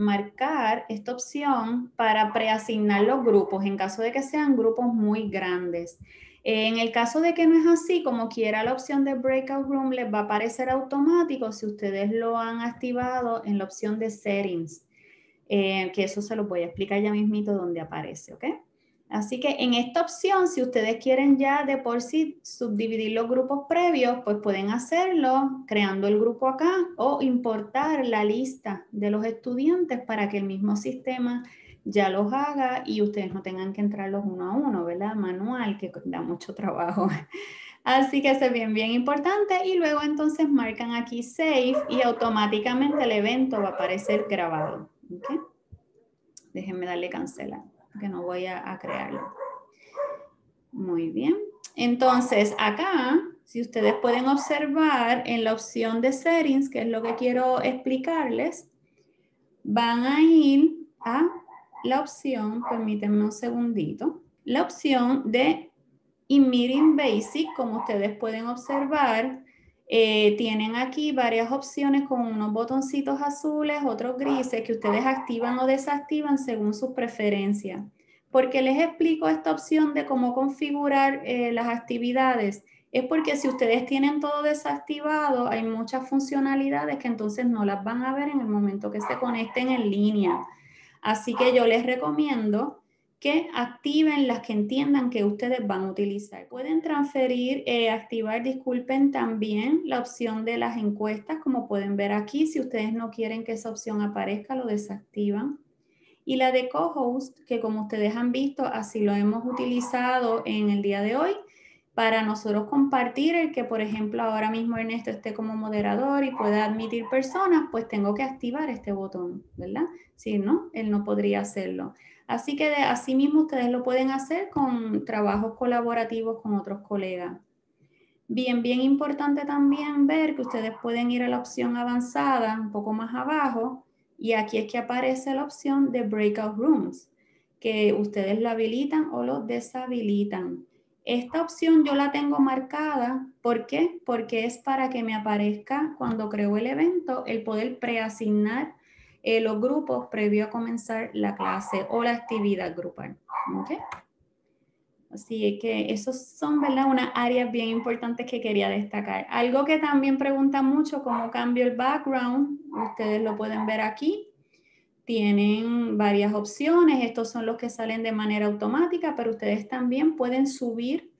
marcar esta opción para preasignar los grupos en caso de que sean grupos muy grandes. En el caso de que no es así, como quiera la opción de Breakout Room les va a aparecer automático si ustedes lo han activado en la opción de Settings, eh, que eso se lo voy a explicar ya mismito donde aparece. Así que en esta opción, si ustedes quieren ya de por sí subdividir los grupos previos, pues pueden hacerlo creando el grupo acá o importar la lista de los estudiantes para que el mismo sistema ya los haga y ustedes no tengan que entrarlos uno a uno, ¿verdad? Manual, que da mucho trabajo. Así que es bien, bien importante. Y luego entonces marcan aquí Save y automáticamente el evento va a aparecer grabado. Déjenme darle cancelar que no voy a, crearlo. Muy bien. Entonces, acá, si ustedes pueden observar en la opción de settings, que es lo que quiero explicarles, van a ir a la opción, permítanme un segundito, la opción de e-meeting basic, como ustedes pueden observar, eh, tienen aquí varias opciones con unos botoncitos azules, otros grises que ustedes activan o desactivan según sus preferencias. ¿Por qué les explico esta opción de cómo configurar eh, las actividades? Es porque si ustedes tienen todo desactivado, hay muchas funcionalidades que entonces no las van a ver en el momento que se conecten en línea. Así que yo les recomiendo que activen las que entiendan que ustedes van a utilizar. Pueden transferir, eh, activar, disculpen, también la opción de las encuestas, como pueden ver aquí. Si ustedes no quieren que esa opción aparezca, lo desactivan. Y la de co-host, que como ustedes han visto, así lo hemos utilizado en el día de hoy, para nosotros compartir el que, por ejemplo, ahora mismo Ernesto esté como moderador y pueda admitir personas, pues tengo que activar este botón, ¿verdad? Si no, él no podría hacerlo. Así que de, así mismo ustedes lo pueden hacer con trabajos colaborativos con otros colegas. Bien, bien importante también ver que ustedes pueden ir a la opción avanzada un poco más abajo y aquí es que aparece la opción de Breakout Rooms, que ustedes lo habilitan o lo deshabilitan. Esta opción yo la tengo marcada, ¿por qué? Porque es para que me aparezca cuando creo el evento el poder preasignar eh, los grupos previo a comenzar la clase o la actividad grupal. ¿okay? Así que esos son ¿verdad? unas áreas bien importantes que quería destacar. Algo que también pregunta mucho, cómo cambio el background, ustedes lo pueden ver aquí. Tienen varias opciones, estos son los que salen de manera automática, pero ustedes también pueden subir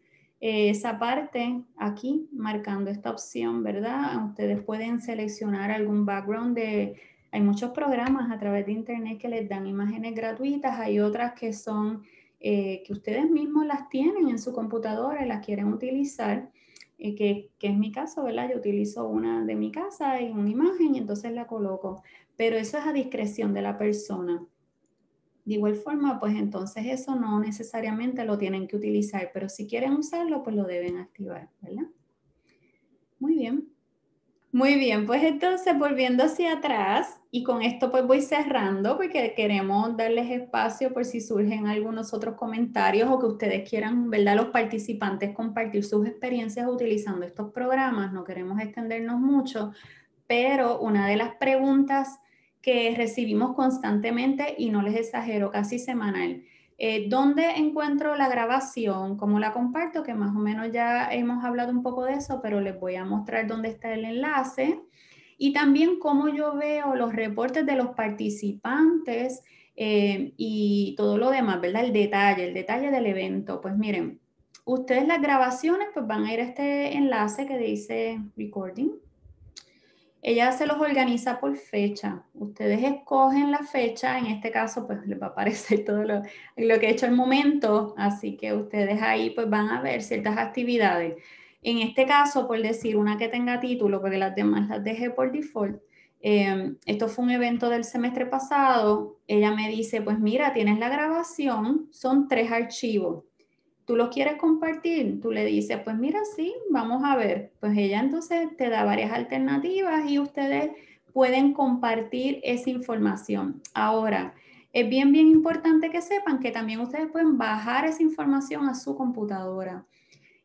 eh, esa parte aquí, marcando esta opción, ¿verdad? Ustedes pueden seleccionar algún background de hay muchos programas a través de Internet que les dan imágenes gratuitas, hay otras que son eh, que ustedes mismos las tienen en su computadora y las quieren utilizar, eh, que, que, es mi caso, ¿verdad? Yo utilizo una de mi casa y una imagen y entonces la coloco, pero eso es a discreción de la persona. De igual forma, pues entonces eso no necesariamente lo tienen que utilizar, pero si quieren usarlo, pues lo deben activar, ¿verdad? Muy bien. Muy bien, pues entonces volviendo hacia atrás y con esto pues voy cerrando porque queremos darles espacio por si surgen algunos otros comentarios o que ustedes quieran, ¿verdad? Los participantes compartir sus experiencias utilizando estos programas. No queremos extendernos mucho, pero una de las preguntas que recibimos constantemente y no les exagero, casi semanal, eh, ¿Dónde encuentro la grabación? ¿Cómo la comparto? Que más o menos ya hemos hablado un poco de eso, pero les voy a mostrar dónde está el enlace. Y también cómo yo veo los reportes de los participantes eh, y todo lo demás, ¿verdad? El detalle, el detalle del evento. Pues miren, ustedes las grabaciones pues van a ir a este enlace que dice recording ella se los organiza por fecha. Ustedes escogen la fecha, en este caso pues les va a aparecer todo lo, lo que he hecho el momento, así que ustedes ahí pues van a ver ciertas actividades. En este caso, por decir una que tenga título, porque las demás las dejé por default, eh, esto fue un evento del semestre pasado, ella me dice, pues mira, tienes la grabación, son tres archivos tú lo quieres compartir, tú le dices, pues mira, sí, vamos a ver. Pues ella entonces te da varias alternativas y ustedes pueden compartir esa información. Ahora, es bien, bien importante que sepan que también ustedes pueden bajar esa información a su computadora.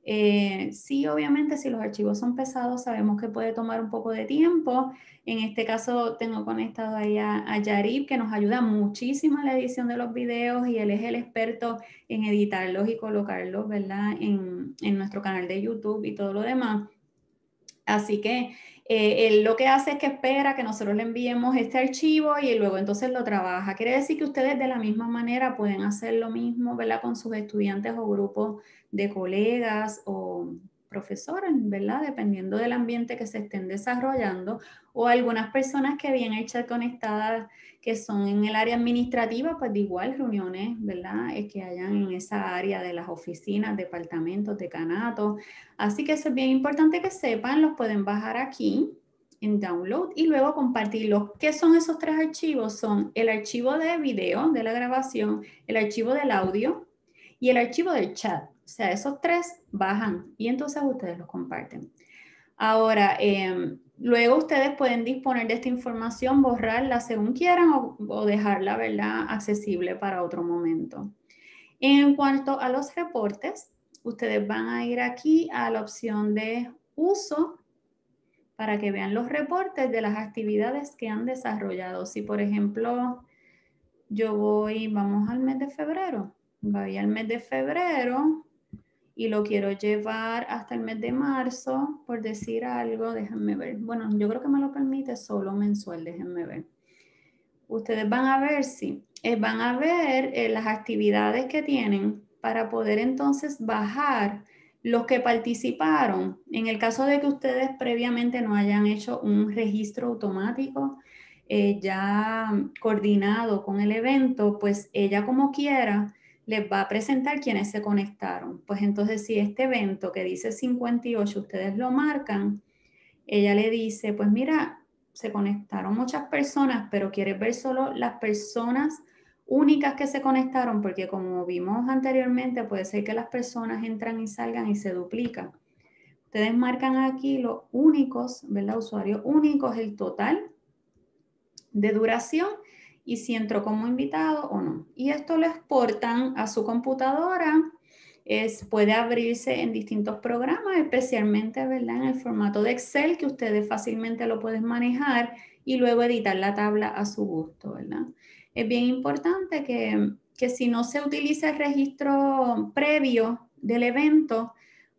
Eh, sí, obviamente, si los archivos son pesados, sabemos que puede tomar un poco de tiempo. En este caso, tengo conectado ahí a, a que nos ayuda muchísimo en la edición de los videos y él es el experto en editarlos y colocarlos, ¿verdad? En, en nuestro canal de YouTube y todo lo demás. Así que eh, él lo que hace es que espera que nosotros le enviemos este archivo y luego entonces lo trabaja. Quiere decir que ustedes de la misma manera pueden hacer lo mismo, ¿verdad? Con sus estudiantes o grupos de colegas o profesores, ¿verdad? Dependiendo del ambiente que se estén desarrollando o algunas personas que vienen el chat conectadas que son en el área administrativa, pues de igual reuniones, ¿verdad? Es que hayan en esa área de las oficinas, departamentos, decanatos. Así que eso es bien importante que sepan, los pueden bajar aquí en download y luego compartirlos. ¿Qué son esos tres archivos? Son el archivo de video de la grabación, el archivo del audio y el archivo del chat. O sea, esos tres bajan y entonces ustedes los comparten. Ahora, eh, Luego ustedes pueden disponer de esta información, borrarla según quieran o, dejarla ¿verdad? accesible para otro momento. En cuanto a los reportes, ustedes van a ir aquí a la opción de uso para que vean los reportes de las actividades que han desarrollado. Si, por ejemplo, yo voy, vamos al mes de febrero, voy al mes de febrero, y lo quiero llevar hasta el mes de marzo, por decir algo, déjenme ver. Bueno, yo creo que me lo permite solo mensual, déjenme ver. Ustedes van a ver, sí, eh, van a ver eh, las actividades que tienen para poder entonces bajar los que participaron. En el caso de que ustedes previamente no hayan hecho un registro automático eh, ya coordinado con el evento, pues ella como quiera les va a presentar quienes se conectaron. Pues entonces si este evento que dice 58 ustedes lo marcan, ella le dice, pues mira, se conectaron muchas personas, pero quieres ver solo las personas únicas que se conectaron, porque como vimos anteriormente, puede ser que las personas entran y salgan y se duplican. Ustedes marcan aquí los únicos, ¿verdad? Usuarios únicos, el total de duración y si entró como invitado o no. Y esto lo exportan a su computadora. Es, puede abrirse en distintos programas, especialmente ¿verdad? en el formato de Excel, que ustedes fácilmente lo pueden manejar y luego editar la tabla a su gusto. ¿verdad? Es bien importante que, que si no se utiliza el registro previo del evento,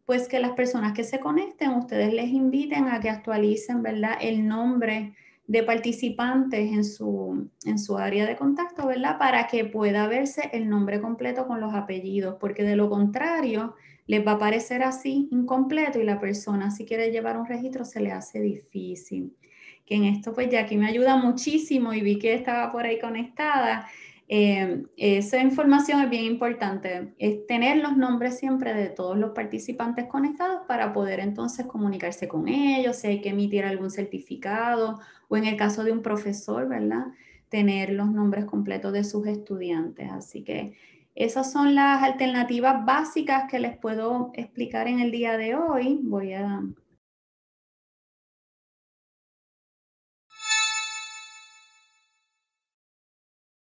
pues que las personas que se conecten, ustedes les inviten a que actualicen ¿verdad? el nombre de participantes en su, en su área de contacto, ¿verdad? Para que pueda verse el nombre completo con los apellidos, porque de lo contrario les va a aparecer así incompleto y la persona si quiere llevar un registro se le hace difícil. Que en esto pues ya que me ayuda muchísimo y vi que estaba por ahí conectada. Eh, esa información es bien importante, es tener los nombres siempre de todos los participantes conectados para poder entonces comunicarse con ellos, si hay que emitir algún certificado o en el caso de un profesor, ¿verdad? Tener los nombres completos de sus estudiantes. Así que esas son las alternativas básicas que les puedo explicar en el día de hoy. Voy a